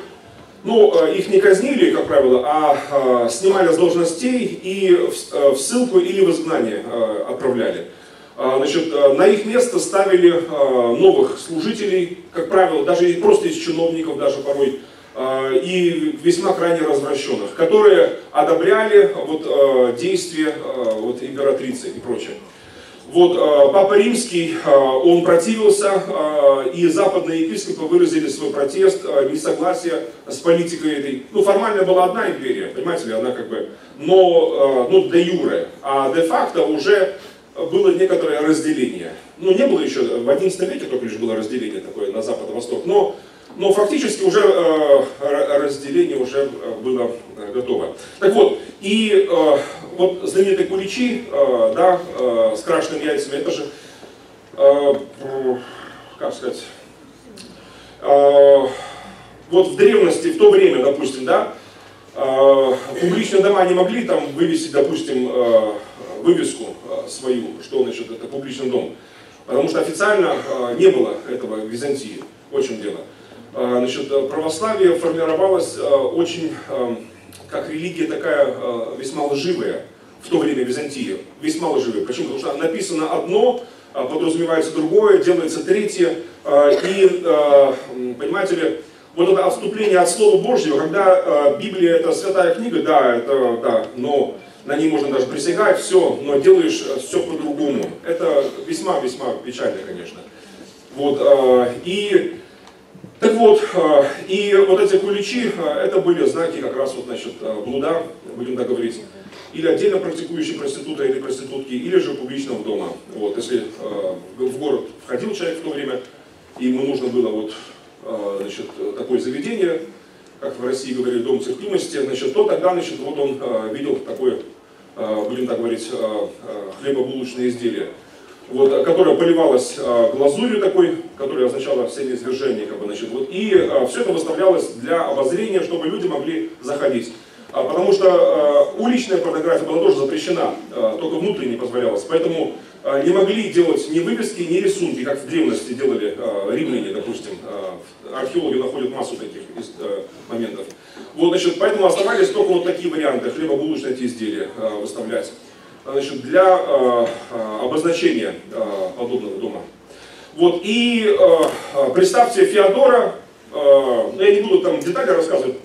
ну, их не казнили, как правило, а снимали с должностей и в ссылку или в изгнание отправляли. А, значит, а, на их место ставили а, новых служителей, как правило, даже просто из чиновников, даже порой, и весьма крайне развращенных, которые одобряли вот, действия вот, императрицы и прочее. Вот, Папа Римский, он противился, и западные епископы выразили свой протест, несогласие с политикой этой. Ну, формально была одна империя, понимаете ли, она как бы, но, ну, де юре, а де-факто уже было некоторое разделение. Ну, не было еще, в XI веке только лишь было разделение такое на запад и восток, но, но фактически уже э, разделение уже э, было э, готово. Так вот, и э, вот знаменитые куличи, э, да, э, с крашенными яйцами, это же, э, как сказать, э, вот в древности, в то время, допустим, да, э, публичные дома не могли там вывесить, допустим, э, вывеску э, свою, что значит это публичный дом. Потому что официально э, не было этого в Византии. В чем дело? Э, значит, православие формировалось очень, как религия такая весьма лживая в то время Византии. Весьма лживая. Почему? Потому что написано одно, подразумевается другое, делается третье. И, понимаете ли, вот это отступление от Слова Божьего, когда Библия это святая книга, да, это да, но на ней можно даже присягать, все, но делаешь э, все по-другому. Это весьма-весьма печально, конечно. Вот, э, и так вот, э, и вот эти куличи, это были знаки как раз вот, значит, блуда, будем так говорить, или отдельно практикующей проститута или проститутки, или же публичного дома. Вот, если в город входил человек в то время, и ему нужно было вот, значит, такое заведение, как в России говорили, дом терпимости, значит, то тогда, значит, вот он видел такое Э, будем так говорить, э, э, хлебобулочное изделие, вот, которое поливалось глазурью такой, которая означала семяизвержение, как бы, значит, вот, и все это выставлялось для обозрения, чтобы люди могли заходить. А, потому что уличная порнография была тоже запрещена, только внутренне позволялась. Поэтому не могли делать ни выписки, ни рисунки, как в древности делали римляне, допустим. Археологи находят массу таких моментов. Вот, значит, поэтому оставались только вот такие варианты, хлебобулочные эти изделия выставлять. Значит, для обозначения подобного дома. Вот, и представьте Феодора, ну, я не буду там детали рассказывать,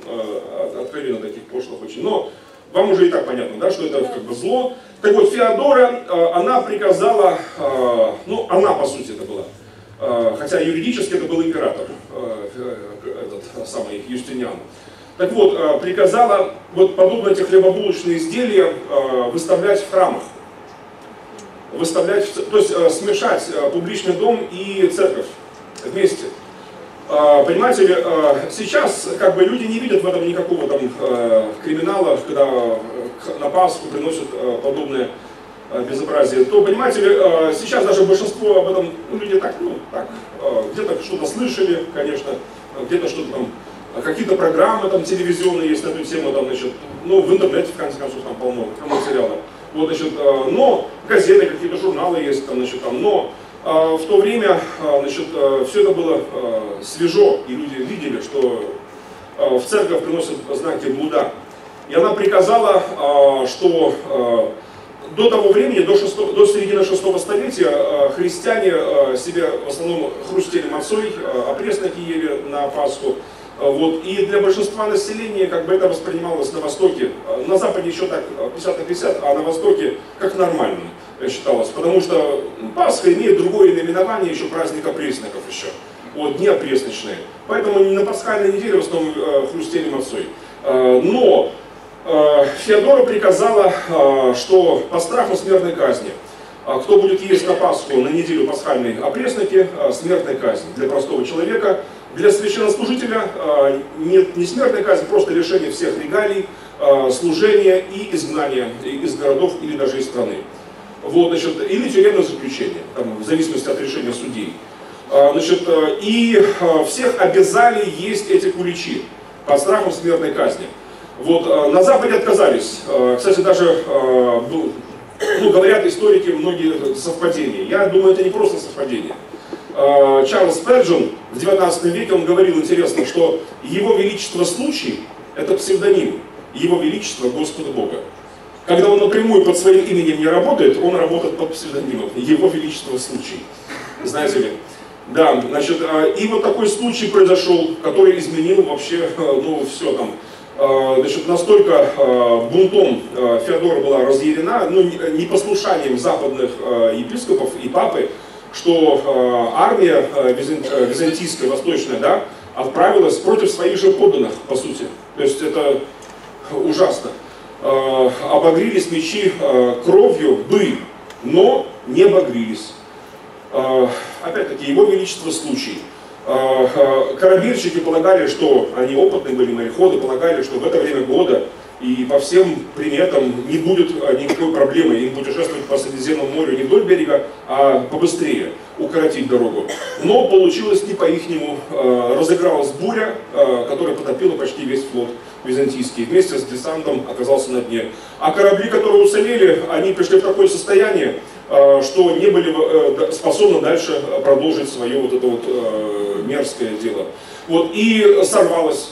откровенно таких пошлых очень, но вам уже и так понятно, да, что это как бы зло. Так вот, Феодора, э, она приказала, э, ну, она по сути это была, э, хотя юридически это был император, этот самый Юстиниан. Так вот, приказала вот подобные эти хлебобулочные изделия выставлять в храмах. Выставлять, то есть смешать публичный дом и церковь вместе. Понимаете, сейчас как бы люди не видят в этом никакого там криминала, когда на Пасху приносят подобные безобразие, то, понимаете сейчас даже большинство об этом, ну, люди так, ну, так, где-то что-то слышали, конечно, где-то что-то там, какие-то программы там телевизионные есть на эту тему, там, значит, ну, в интернете, в конце концов, там полно материала. Вот, значит, но газеты, какие-то журналы есть, там, значит, там, но а, в то время а, значит, а, все это было свежо, и люди видели, что в церковь приносят знаки блуда. И она приказала, что до того времени, до, 6, до середины 6 столетия, христиане себе в основном хрустели мацой, опресноки ели на Пасху. Вот. И для большинства населения как бы это воспринималось на Востоке, на Западе еще так 50 на 50, а на Востоке как нормально считалось, потому что Пасха имеет другое наименование, еще праздника пресноков еще, вот, дни опресночные. Поэтому на пасхальной неделе в основном э, хрустели мацой. Э, но э, Феодора приказала, что по страху смертной казни, кто будет есть на Пасху на неделю пасхальной опресноки, смертная казнь для простого человека, для священнослужителя нет не смертная казнь, просто лишение всех регалий, служения и изгнания из городов или даже из страны. Вот, значит, или тюремное заключение, там, в зависимости от решения судей. А, значит, э, и э, всех обязали есть эти куличи под страхом смертной казни. Вот, э, на Западе отказались. Кстати, даже, ну, говорят историки, многие совпадения. Я думаю, это не просто совпадение. Чарльз Перджин в 19 веке, он говорил интересно, что его величество случай – это псевдоним его величества Господа Бога. Когда он напрямую под своим именем не работает, он работает под псевдонимом. Его Величество случай. Знаете ли? Да, значит, а, и вот такой случай произошел, который изменил вообще, а, ну, все там. Значит, настолько бунтом Феодора была разъярена, ну, непослушанием западных епископов и папы, что армия византийская, восточная, да, отправилась против своих же подданных, по сути. То есть это ужасно. Э, обогрелись мечи э, кровью бы, но не обогрелись. Э, опять-таки, его величество случай. Корабельщики полагали, что они опытные были мореходы, полагали, что в это время года и по всем приметам не будет никакой проблемы им путешествовать по Средиземному морю не вдоль берега, а побыстрее укоротить дорогу. Но получилось не по-ихнему. Разыгралась буря, которая потопила почти весь флот византийский, вместе с десантом оказался на дне. А корабли, которые уцелели, они пришли в такое состояние, что не были э, способны дальше продолжить свое вот это вот э, мерзкое дело. Вот, и сорвалось.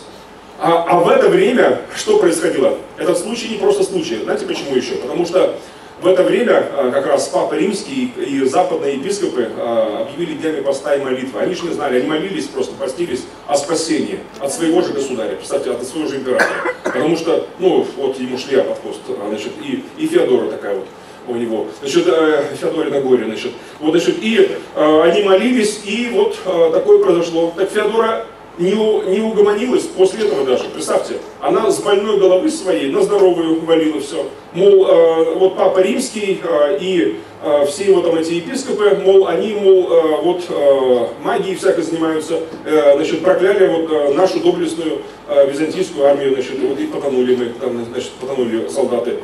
А, а в это время что происходило? Этот случай не просто случай. Знаете почему еще? Потому что в это время а, как раз Папа Римский и западные епископы а, объявили днями поста и молитвы. Они же не знали, они молились, просто постились о спасении от своего же государя, представьте, от своего же императора. Потому что, ну, вот ему шли под хвост, а, значит, и, и Феодора такая вот у него, значит, э, Феодорина горе, значит, вот, значит, и э, они молились, и вот э, такое произошло. Так Феодора не, не угомонилась после этого даже, представьте, она с больной головы своей на здоровую валила все. Мол, э, вот Папа Римский э, и э, все его там эти епископы, мол, они, мол, э, вот э, магией всякой занимаются, э, значит, прокляли вот э, нашу доблестную э, византийскую армию, значит, вот и потонули мы, там, значит, потонули солдаты.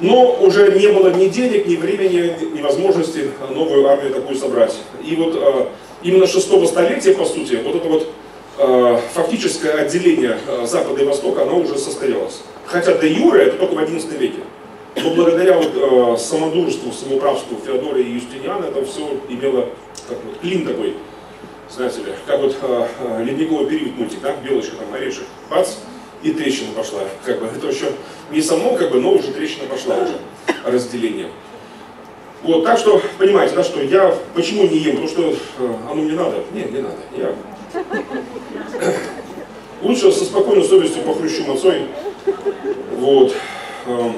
Но уже не было ни денег, ни времени, ни возможности новую армию такую собрать. И вот э, именно шестого столетия, по сути, вот это вот фактическое отделение э, Запада и Востока, оно уже состоялось. Хотя де юре это только в XI веке. но благодаря вот, э, самодурству, самоуправству Феодора и Юстиниана это все имело как вот, клин такой, знаете ли, как вот э, э, ледниковый период мультик, да, белочка там орешек, бац, и трещина пошла. Как бы, это еще не само, как бы, но уже трещина пошла уже, разделение. Вот, так что, понимаете, да, что я почему не ем, потому что э, оно мне надо. Не, не надо, я. Лучше со спокойной совестью похрущу мацой. Вот. Эм.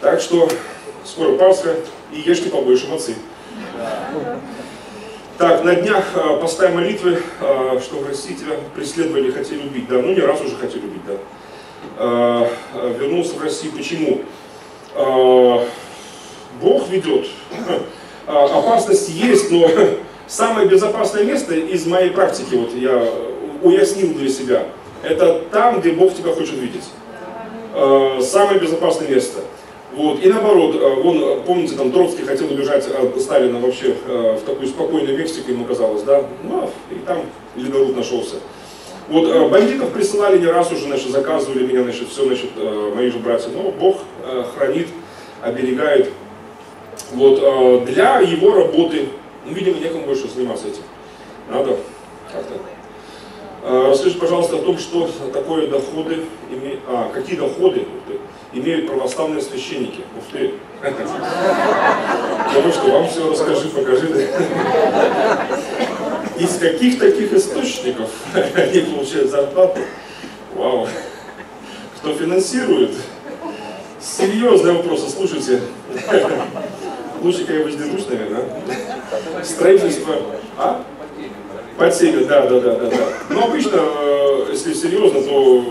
Так что скоро Пасха, и ешьте побольше мацы. Так, на днях э, поста молитвы, э, что в России тебя преследовали, хотели убить, да, ну не раз уже хотели убить, да. Э, вернулся в Россию, почему? Бог ведет. [LAUGHS] Опасность есть, но [LAUGHS] самое безопасное место из моей практики, вот я уяснил для себя, это там, где Бог тебя хочет видеть. Самое безопасное место – вот. И наоборот, э, он, помните, там Троцкий хотел убежать от Сталина вообще э, в такую спокойную Мексику, ему казалось, да? Ну, и там ледоруб нашелся. Вот э, бандитов присылали не раз уже, значит, заказывали меня, значит, все, значит, мои же братья. Но Бог хранит, оберегает. Вот, для его работы, ну, видимо, некому больше заниматься этим. Надо как-то а, расскажите, пожалуйста, о том, что такое доходы, име... а, какие доходы имеют православные священники. Ух ты! Потому что вам все расскажи, покажи. Из каких таких источников они получают зарплату? Вау! Кто финансирует? Серьезные вопросы, слушайте. Лучше-ка я воздержусь, наверное. Строительство. А? Подсели, да, да, да, да, да. Но обычно, э, если серьезно, то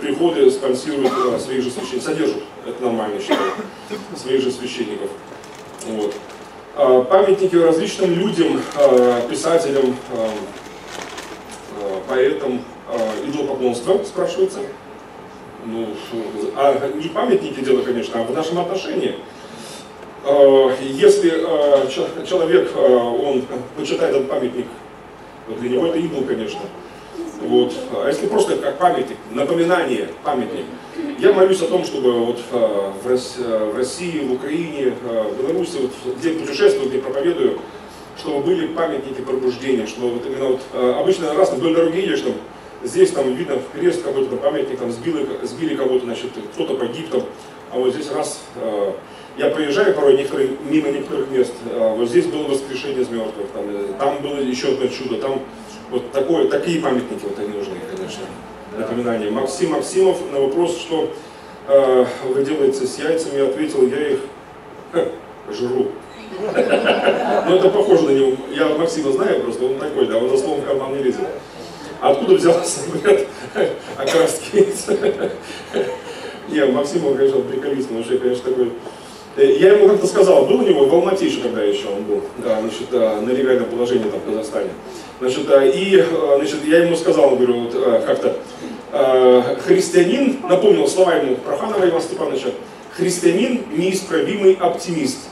приходы спонсируют э, своих же священников, содержат, это нормально считаю, своих же священников. Вот. А, памятники различным людям, а, писателям, а, поэтам, идолопоклонства, спрашивается. Ну, а не памятники дело, конечно, а в нашем отношении. Если человек, он почитает этот памятник для него это идол, конечно. Вот. А если просто как памятник, напоминание, памятник, я молюсь о том, чтобы вот э, в России, в Украине, э, в Беларуси, вот, где путешествую, где проповедую, чтобы были памятники пробуждения, чтобы вот именно вот, э, обычно раз вдоль дороги едешь, там, здесь там видно крест какой-то памятник, там сбили, сбили кого-то, значит, кто-то погиб там, а вот здесь раз, я проезжаю порой некоторые, мимо некоторых мест, вот здесь было воскрешение из мертвых, там, там было еще одно чудо, там вот такое, такие памятники вот они нужны, конечно, напоминания. Максим Максимов на вопрос, что э, вы делаете с яйцами, ответил, я их ха, жру. Ну это похоже на него. Я Максима знаю просто, он такой, да, он за словом в карман не лезет. Откуда взялся, говорят, окраски [LAUGHS] Не, Максим, он, конечно, приколист, но вообще, конечно, такой Э, я ему как-то сказал, был у него в Алмате еще, когда еще он был, да, значит, на легальном положении там в Казахстане. Значит, и значит, я ему сказал, говорю, вот, как-то, христианин, напомнил слова ему Проханова Ивана Степановича, христианин неисправимый оптимист.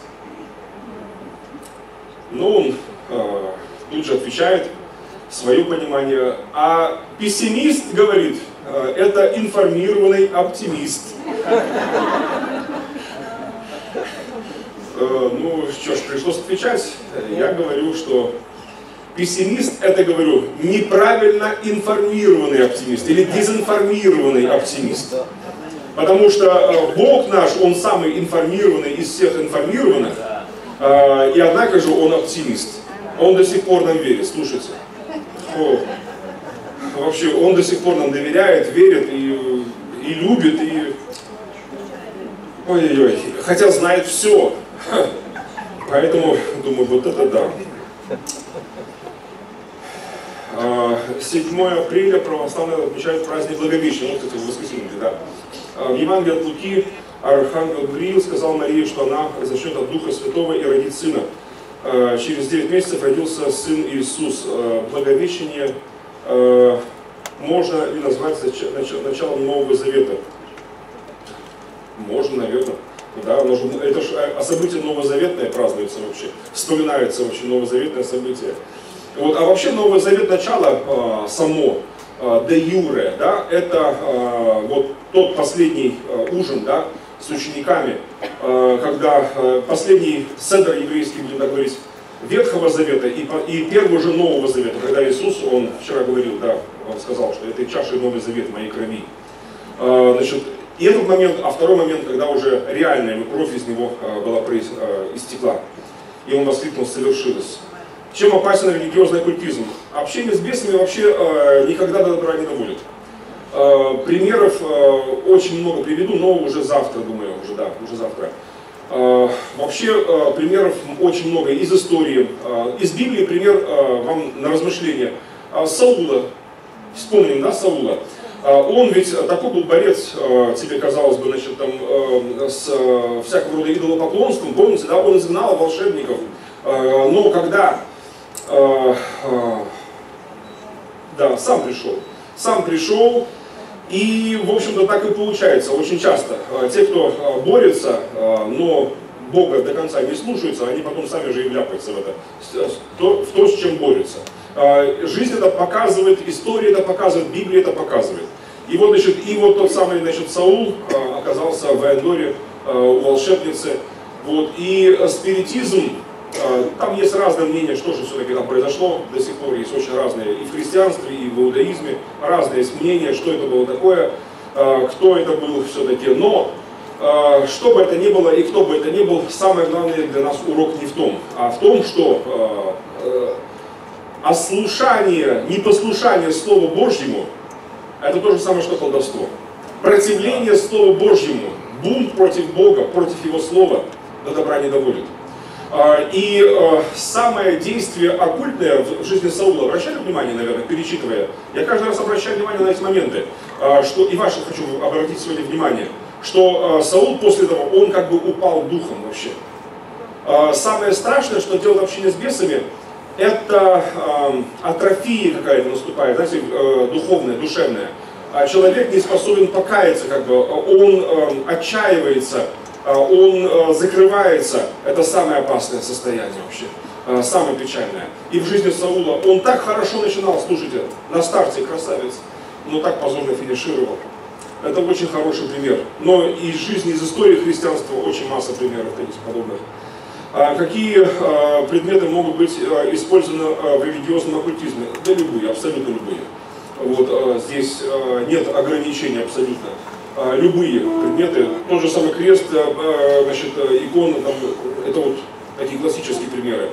Но он тут же отвечает свое понимание, а пессимист говорит, это информированный оптимист. Э, ну что ж, пришлось отвечать. Я говорю, что пессимист, это, говорю, неправильно информированный оптимист или дезинформированный оптимист. Потому что э, Бог наш, Он самый информированный из всех информированных, э, и однако же Он оптимист. Он до сих пор нам верит, слушайте. О, вообще, Он до сих пор нам доверяет, верит и, и любит, и... Ой-ой-ой, хотя знает все, Поэтому, думаю, вот это да. 7 а, апреля православные отмечают праздник Благовещения, вот, в воскресенье, да. А, в Евангелии от Луки Архангел Гавриил сказал Марии, что она зачнет от Духа Святого и родит сына. А, через 9 месяцев родился сын Иисус. Благовещение можно ли назвать началом Нового Завета? Можно, наверное. Да, оно же, это же а событие новозаветное празднуется вообще, вспоминается вообще новозаветное событие. Вот, а вообще Новый Завет начало э, само, э, де юре, да, это э, вот тот последний э, ужин, да, с учениками, когда последний седр еврейский, будем так говорить, Ветхого Завета и, и первого же Нового Завета, когда Иисус, он вчера говорил, да, сказал, что это чаша Новый Завет моей крови. Значит, и этот момент, а второй момент, когда уже реальная кровь из него была истекла. И он воскликнул, совершилось. Чем опасен религиозный оккультизм? Общение с бесами вообще э, никогда до добра не доводит. Э, примеров э, очень много приведу, но уже завтра, думаю, уже да, уже завтра. Э, вообще э, примеров очень много из истории. Э, из Библии пример э, вам на размышление. Э, Саула, вспомним, да, Саула. Э, он ведь такой был борец, э, тебе казалось бы, значит, там, э, с всякого рода идолопоклонством, помните, да, он изгнал волшебников. Но когда э, э, да, сам пришел. Сам пришел, и, в общем-то, так и получается очень часто. Э, те, кто э, борется, но Бога до конца не слушаются, они потом сами же и вляпаются в это, в то, с чем борются. Жизнь это показывает, история это показывает, Библия это показывает. И вот, значит, и вот тот самый, значит, Саул оказался в Эндоре у волшебницы. Вот, и спиритизм, Э, там есть разные мнения, что же все-таки там произошло, до сих пор есть очень разные и в христианстве, и в иудаизме, разные есть мнения, что это было такое, э, кто это был все-таки. Но, э, что бы это ни было и кто бы это ни был, самое главное для нас урок не в том, а в том, что ослушание, непослушание Слову Божьему, это то же самое, что колдовство. Противление Слову Божьему, бунт против Бога, против Его Слова до добра не доводит. А, и э, самое действие оккультное в жизни Саула, обращали внимание, наверное, перечитывая, я каждый раз обращаю внимание на эти моменты, а, что и ваше хочу обратить сегодня внимание, что Саул после того, он как бы упал духом вообще. А, самое страшное, что делает общение с бесами, это атрофия какая-то наступает, знаете, э, духовная, душевная. Человек не способен покаяться, как бы, он отчаивается, а, он а, закрывается, это самое опасное состояние вообще, а, самое печальное. И в жизни Саула он так хорошо начинал, слушайте, на старте красавец, но так позорно финишировал. Это очень хороший пример. Но из жизни, из истории христианства очень масса примеров таких подобных. Какие предметы могут быть использованы в религиозном оккультизме? Да любые, абсолютно любые. Вот здесь нет ограничений абсолютно. А, любые предметы, тот же самый крест, э, э, значит, э, иконы, там, это вот такие классические примеры.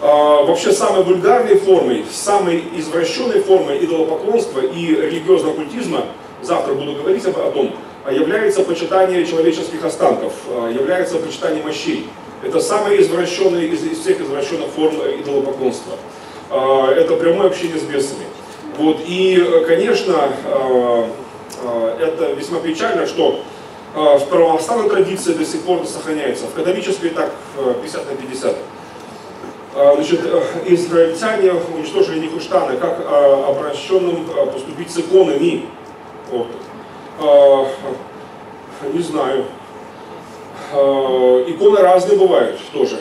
А, вообще самой вульгарной формой, самой извращенной формой идолопоклонства и религиозного культизма, завтра буду говорить об, о том, является почитание человеческих останков, является почитание мощей. Это самое извращенное из, всех извращенных форм идолопоклонства. А, это прямое общение с бесами. Вот, и, конечно, Э, это весьма печально, что э, в православной традиции до сих пор сохраняется. В католической так 50 э, на 50. Значит, израильтяне уничтожили Нихуштаны, как обращенным поступить с иконами. Вот. Не знаю. Иконы разные бывают тоже.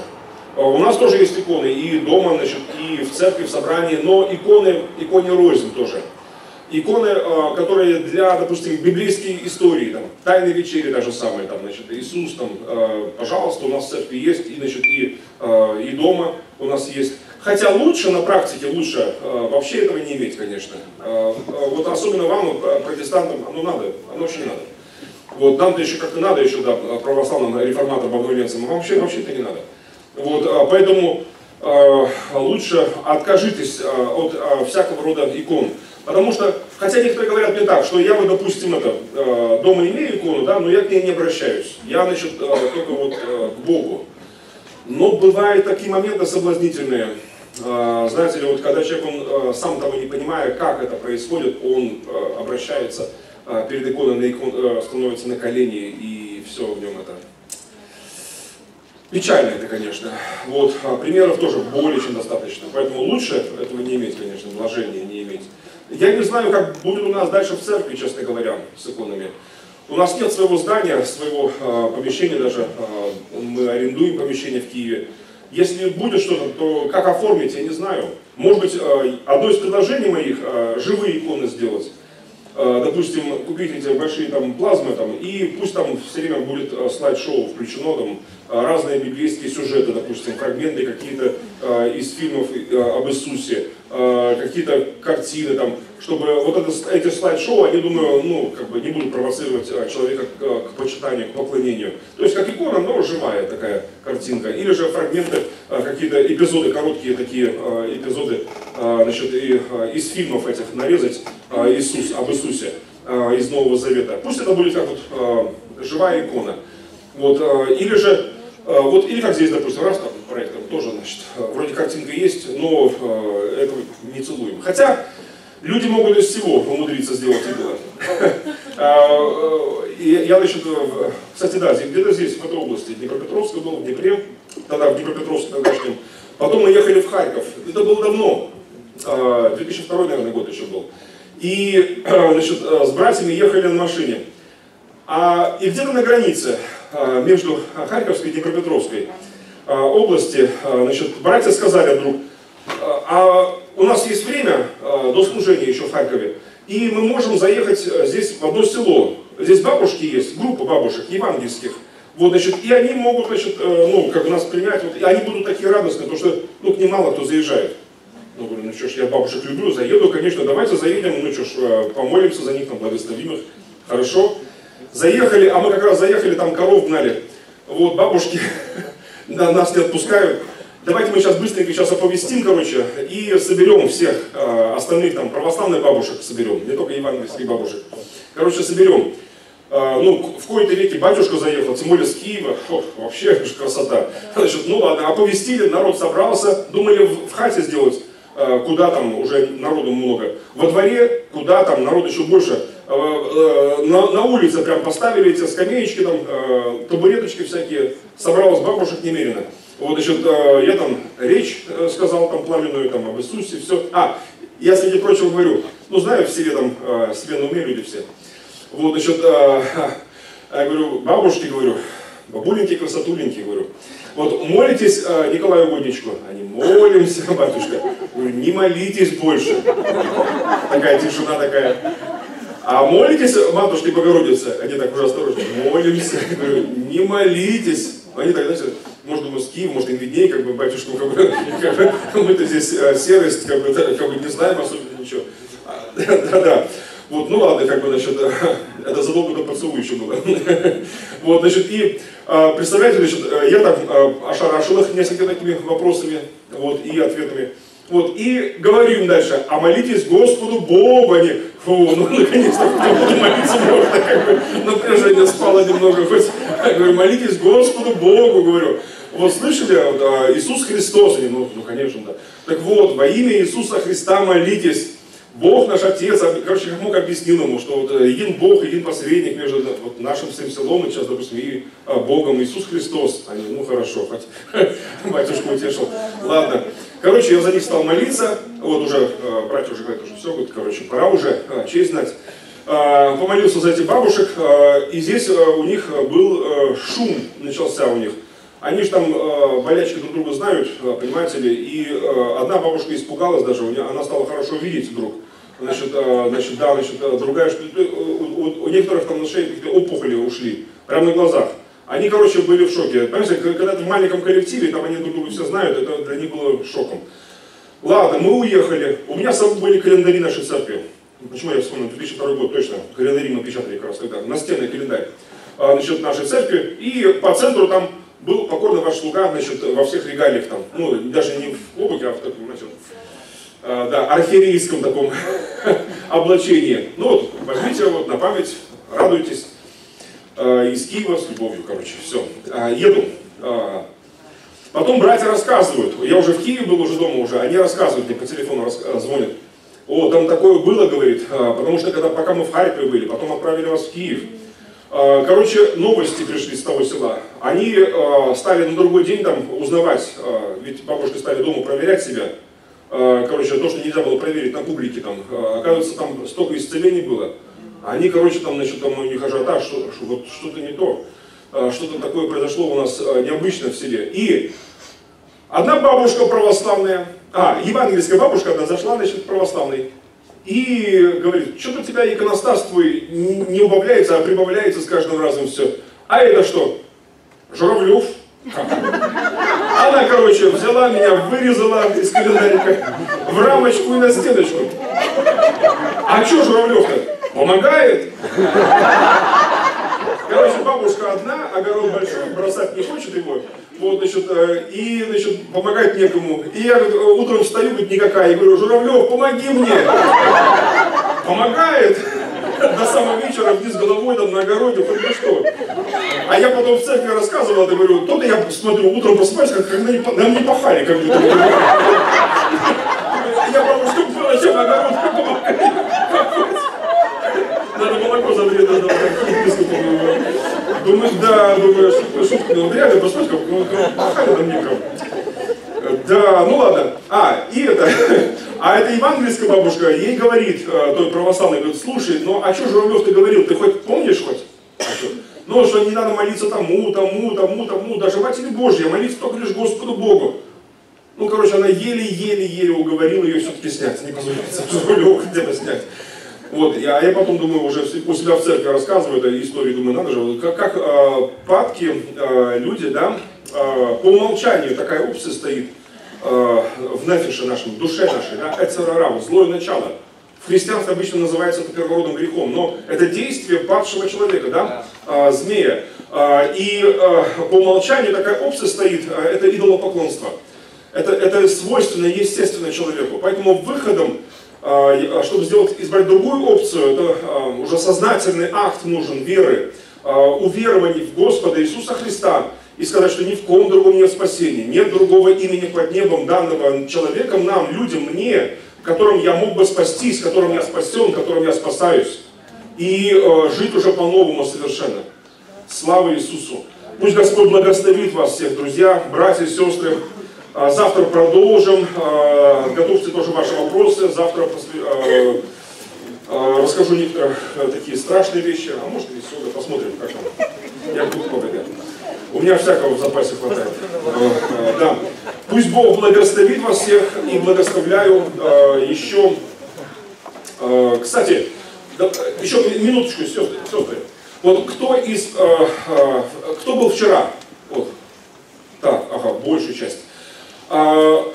У нас тоже есть иконы и дома, значит, и в церкви, в собрании, но иконы, иконе рознь тоже иконы, э, которые для, допустим, библейские истории, там, тайной вечери даже самое, там, значит, Иисус, там, э, пожалуйста, у нас в церкви есть, и, значит, и, э, и дома у нас есть. Хотя лучше, на практике лучше вообще этого не иметь, конечно. Вот особенно вам, протестантам, оно надо, оно вообще не надо. Вот нам-то еще как-то надо еще, да, православным реформаторам, обновленцам, а вообще, вообще-то не надо. Вот, поэтому лучше откажитесь от всякого рода икон. Потому что, хотя некоторые говорят мне так, что я бы, допустим, это, э, дома имею икону, да, но я к ней не обращаюсь. Я, значит, э, только вот э, к Богу. Но бывают такие моменты соблазнительные. Знаете ли, вот когда человек, он сам того не понимая, как это происходит, он обращается перед иконой, на икон, становится на колени, и все в нем это Печально это, конечно. Вот, примеров тоже более чем достаточно. Поэтому лучше этого не иметь, конечно, вложения не иметь. Я не знаю, как будет у нас дальше в церкви, честно говоря, с иконами. У нас нет своего здания, своего э, помещения даже. Э, мы арендуем помещение в Киеве. Если будет что-то, то как оформить, я не знаю. Может быть, э, одно из предложений моих э, живые иконы сделать. Допустим, купить эти большие там плазмы, там, и пусть там все время будет слайд-шоу включено, там, разные библейские сюжеты, допустим, фрагменты какие-то из фильмов об Иисусе, какие-то картины, там, чтобы вот это, эти слайд-шоу, они, думаю, ну, как бы не будут провоцировать человека к, к почитанию, к поклонению. То есть, как икона, но живая такая картинка. Или же фрагменты, какие-то эпизоды, короткие такие эпизоды, значит, из фильмов этих нарезать Иисус, об Иисусе из Нового Завета. Пусть это будет как вот живая икона. Вот, или же вот, или как здесь, допустим, раз там проектом тоже, значит, вроде картинка есть, но э, это не целуем. Хотя люди могут из всего умудриться сделать идола. [LAUGHS] А, я, значит, кстати, да, где-то здесь, в этой области, Днепропетровск был, в Днепре, тогда в Днепропетровске тогдашнем. Потом мы ехали в Харьков. Это было давно, 2002, наверное, год еще был. И, [CLEARS THROAT] значит, с братьями ехали на машине. А, и где-то на границе а, между Харьковской и Днепропетровской а, области, а, значит, братья сказали вдруг, а у нас есть время до служения еще в Харькове, и мы можем заехать здесь в одно село. Здесь бабушки есть, группа бабушек евангельских. Вот, значит, и они могут, значит, ну, как нас принять, вот, и они будут такие радостные, потому что, ну, к ним мало кто заезжает. Ну, говорю, ну что ж, я бабушек люблю, заеду, конечно, давайте заедем, ну что ж, помолимся за них, там, благословим их, хорошо. Заехали, а мы как раз заехали, там коров гнали. Вот, бабушки [LAUGHS] нас не отпускают. Давайте мы сейчас быстренько сейчас оповестим, короче, и соберем всех э, остальных там православных бабушек соберем, не только евангельских бабушек. Короче, соберем. Э, ну, в кои-то веке батюшка заехал, тем более с Киева, О, вообще красота. [LAUGHS] Значит, ну ладно, оповестили, народ собрался, думали в, в хате сделать, э, куда там уже народу много. Во дворе, куда там народ еще больше на, на улице прям поставили эти скамеечки, там, э, табуреточки всякие, собралось бабушек немерено. Вот, значит, я там речь сказал там пламенную, там, об Иисусе, все. А, я, среди прочего, говорю, ну, знаю, в селе там, себе на уме люди все. Вот, значит, [LAUGHS] я говорю, бабушки, говорю, бабуленьки, красотуленьки, говорю. Вот молитесь Николаю Угодничку? Они, молимся, батюшка. Говорю, не молитесь больше. Такая тишина такая. А молитесь, матушки Богородицы? Они так уже осторожно, молимся. Не молитесь. Они так, знаете, может, думаю, с может, им виднее, как бы, батюшку, как бы, [LAUGHS] мы-то здесь а, серость, как бы, как бы не знаем особенно ничего. [LAUGHS] Да-да. Вот, ну ладно, как бы, значит, [LAUGHS] это задолго до поцелуя еще было. Вот, значит, и а, представляете, значит, я так ошарашил их несколькими такими вопросами, вот, и ответами. Вот, и говорю им дальше, а молитесь Господу Богу, они, фу, ну наконец-то кто буду молиться можно, как бы напряжение спало немного, хоть, я говорю, молитесь Господу Богу, говорю. Вот слышали, вот, а, Иисус Христос, они, ну, ну конечно, да. Так вот, во имя Иисуса Христа молитесь, Бог наш Отец, короче, как мог объяснил ему, что вот э, един Бог, един посредник между вот, нашим своим селом и сейчас, допустим, и а, Богом Иисус Христос. Они, ну хорошо, хоть [LAUGHS] батюшку утешил. Ладно. Короче, я за них стал молиться. Вот уже э, братья уже говорят, что все, говорит, короче, пора уже э, честь знать. Э, помолился за этих бабушек, и здесь у них был шум начался у них. Они же там болячки друг друга знают, понимаете ли, и одна бабушка испугалась даже, у нее, она стала хорошо видеть вдруг. Значит, значит да, значит, другая, у, у некоторых там на шее какие-то опухоли ушли, прямо на глазах. Они, короче, были в шоке. Понимаете, когда ты в маленьком коллективе, там они друг друга все знают, это для них было шоком. Ладно, мы уехали. У меня с собой были календари нашей церкви. Почему я вспомнил? 2002 год, точно. Календари мы печатали как раз тогда. Настенный календарь. А, насчет нашей церкви. И по центру там был покорный ваш слуга, значит, во всех регалиях там. Ну, даже не в клубуке, а в таком, значит, а, да, архиерейском таком [LAUGHS] облачении. Ну вот, возьмите вот на память, радуйтесь. Э, из Киева с любовью, короче, все. Э, еду. Э, потом братья рассказывают, я уже в Киеве был уже дома уже, они рассказывают, мне по телефону звонят. О, там такое было, говорит, потому что когда, пока мы в Харькове были, потом отправили вас в Киев. Короче, новости пришли с того села. Они стали на другой день там узнавать, ведь бабушки стали дома проверять себя. Короче, то, что нельзя было проверить на публике, там, оказывается, там столько исцелений было. Они, короче, там, значит, там у них ажиотаж, что, что, вот что-то не то, а, что-то такое произошло у нас а, необычно в селе. И одна бабушка православная, а, евангельская бабушка одна зашла, значит, православный, и говорит, что-то у тебя иконостас твой не убавляется, а прибавляется с каждым разом все. А это что? Журавлев. [LAUGHS] Она, короче, взяла меня, вырезала из календарика в рамочку и на стеночку. А что Журавлев-то? Помогает? Короче, бабушка одна, огород большой, бросать не хочет его. Вот, значит, э, и, значит, помогать некому. И я говорит, утром встаю, говорит, никакая. Я говорю, Журавлев, помоги мне. Помогает. До самого вечера вниз головой там на огороде, хоть бы что. А я потом в церкви рассказывал, я говорю, то-то я смотрю, утром просыпаюсь, как не, нам не пахали, как будто. Я бабушка, зачем огород? Надо молоко за вред отдавать. Думаю, да, думаю, шутка, ну реально, посмотрите, как ну, махали там никого. Да, ну ладно. А, и это, [LAUGHS] а эта евангельская бабушка ей говорит, э, той православной, говорит, слушай, ну а что Журавлев ты говорил, ты хоть помнишь хоть? А? Ну, что не надо молиться тому, тому, тому, тому, даже Матери Божьей, молиться только лишь Господу Богу. Ну, короче, она еле-еле-еле уговорила ее все-таки снять, не позволяется Журавлеву [LAUGHS] хотя снять. Вот, я, я потом думаю, уже у себя в церкви рассказываю эту историю, думаю, надо же, как, как э, падки э, люди, да, э, по умолчанию такая опция стоит э, в нефише нашем, в душе нашей, да, эцерара, злое начало. В христианстве обычно называется это первородным грехом, но это действие падшего человека, да, э, змея. Э, и э, по умолчанию такая опция стоит, э, это идолопоклонство. Это, это свойственно, естественно человеку. Поэтому выходом чтобы сделать, избрать другую опцию, это а, уже сознательный акт нужен веры, уверования в Господа Иисуса Христа и сказать, что ни в ком другом нет спасения, нет другого имени под небом, данного человеком, нам, людям, мне, которым я мог бы спастись, которым я спасен, которым я спасаюсь, и жить уже по-новому совершенно. Слава Иисусу! Пусть Господь благословит вас всех, друзья, братья и сестры. А, завтра продолжим. А, готовьте тоже ваши вопросы. Завтра а, расскажу некоторые такие страшные вещи, а может и веселые. Посмотрим, как там. Я буду помогать. У меня всякого в запасе хватает. Да. Пусть Бог благословит вас всех и благословляю еще. Кстати, еще минуточку, сестры. Вот кто из, кто был вчера? Вот. Так, ага, большая часть. А,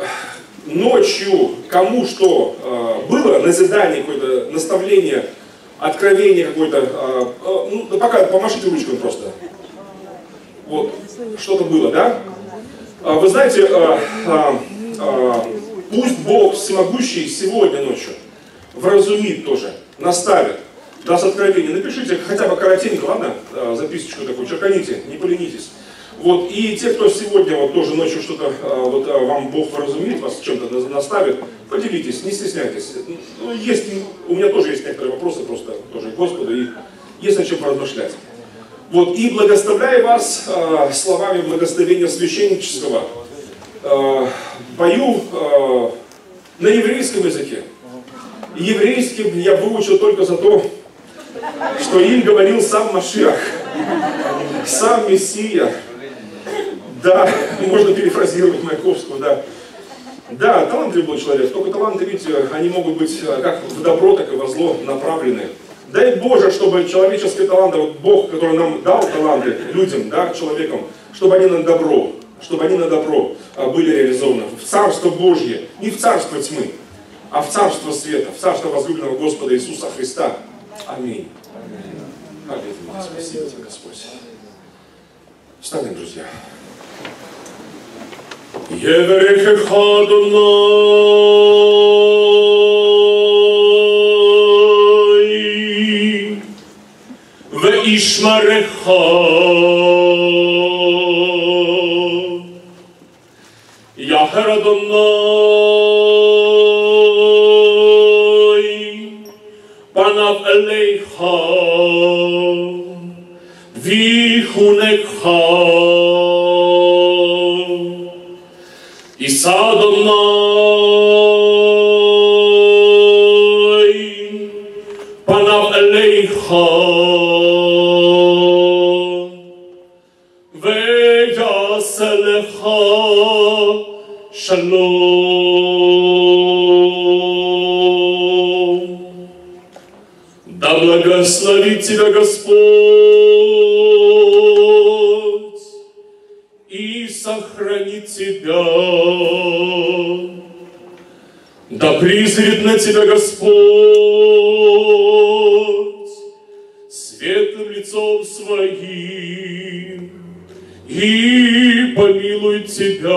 ночью кому что а, было, назидание какое-то, наставление, откровение какое-то, а, ну, пока помашите ручкой просто. Вот, что-то было, да? Вы знаете, пусть Бог всемогущий сегодня ночью вразумит тоже, наставит, даст откровение. Напишите хотя бы коротенько, ладно, записочку такую, черканите, не поленитесь. Вот, и те, кто сегодня вот тоже ночью что-то а, вот, а, вам Бог вразумит, вас чем-то наставит, поделитесь, не стесняйтесь. Ну, есть, у меня тоже есть некоторые вопросы просто тоже к Господу, и есть над чем поразмышлять. Вот, и благословляю вас э, словами благословения священнического. Э, пою э, на еврейском языке. Еврейским я выучил только за то, что им говорил сам Машиах, сам Мессия. Да, можно перефразировать Маяковского, да. Да, талантливый был человек, только таланты, видите, они могут быть э, как в добро, так и во зло направлены. Дай Боже, чтобы человеческие таланты, вот Бог, который нам дал таланты людям, да, человекам, чтобы они на добро, чтобы они на добро а, были реализованы в Царство Божье, не в Царство тьмы, а в Царство Света, в Царство возлюбленного Господа Иисуса Христа. Аминь. Аллилуйя. Спасибо тебе, Господь. Встанем, друзья. יברכך אדוני וישמרך יחר אדוני פניו אליך ויחונך Adonai panav elecha veyase lecha shalom Да благословит тебя Господь сохранит тебя. Да призрит на тебя Господь светлым лицом своим и помилует тебя.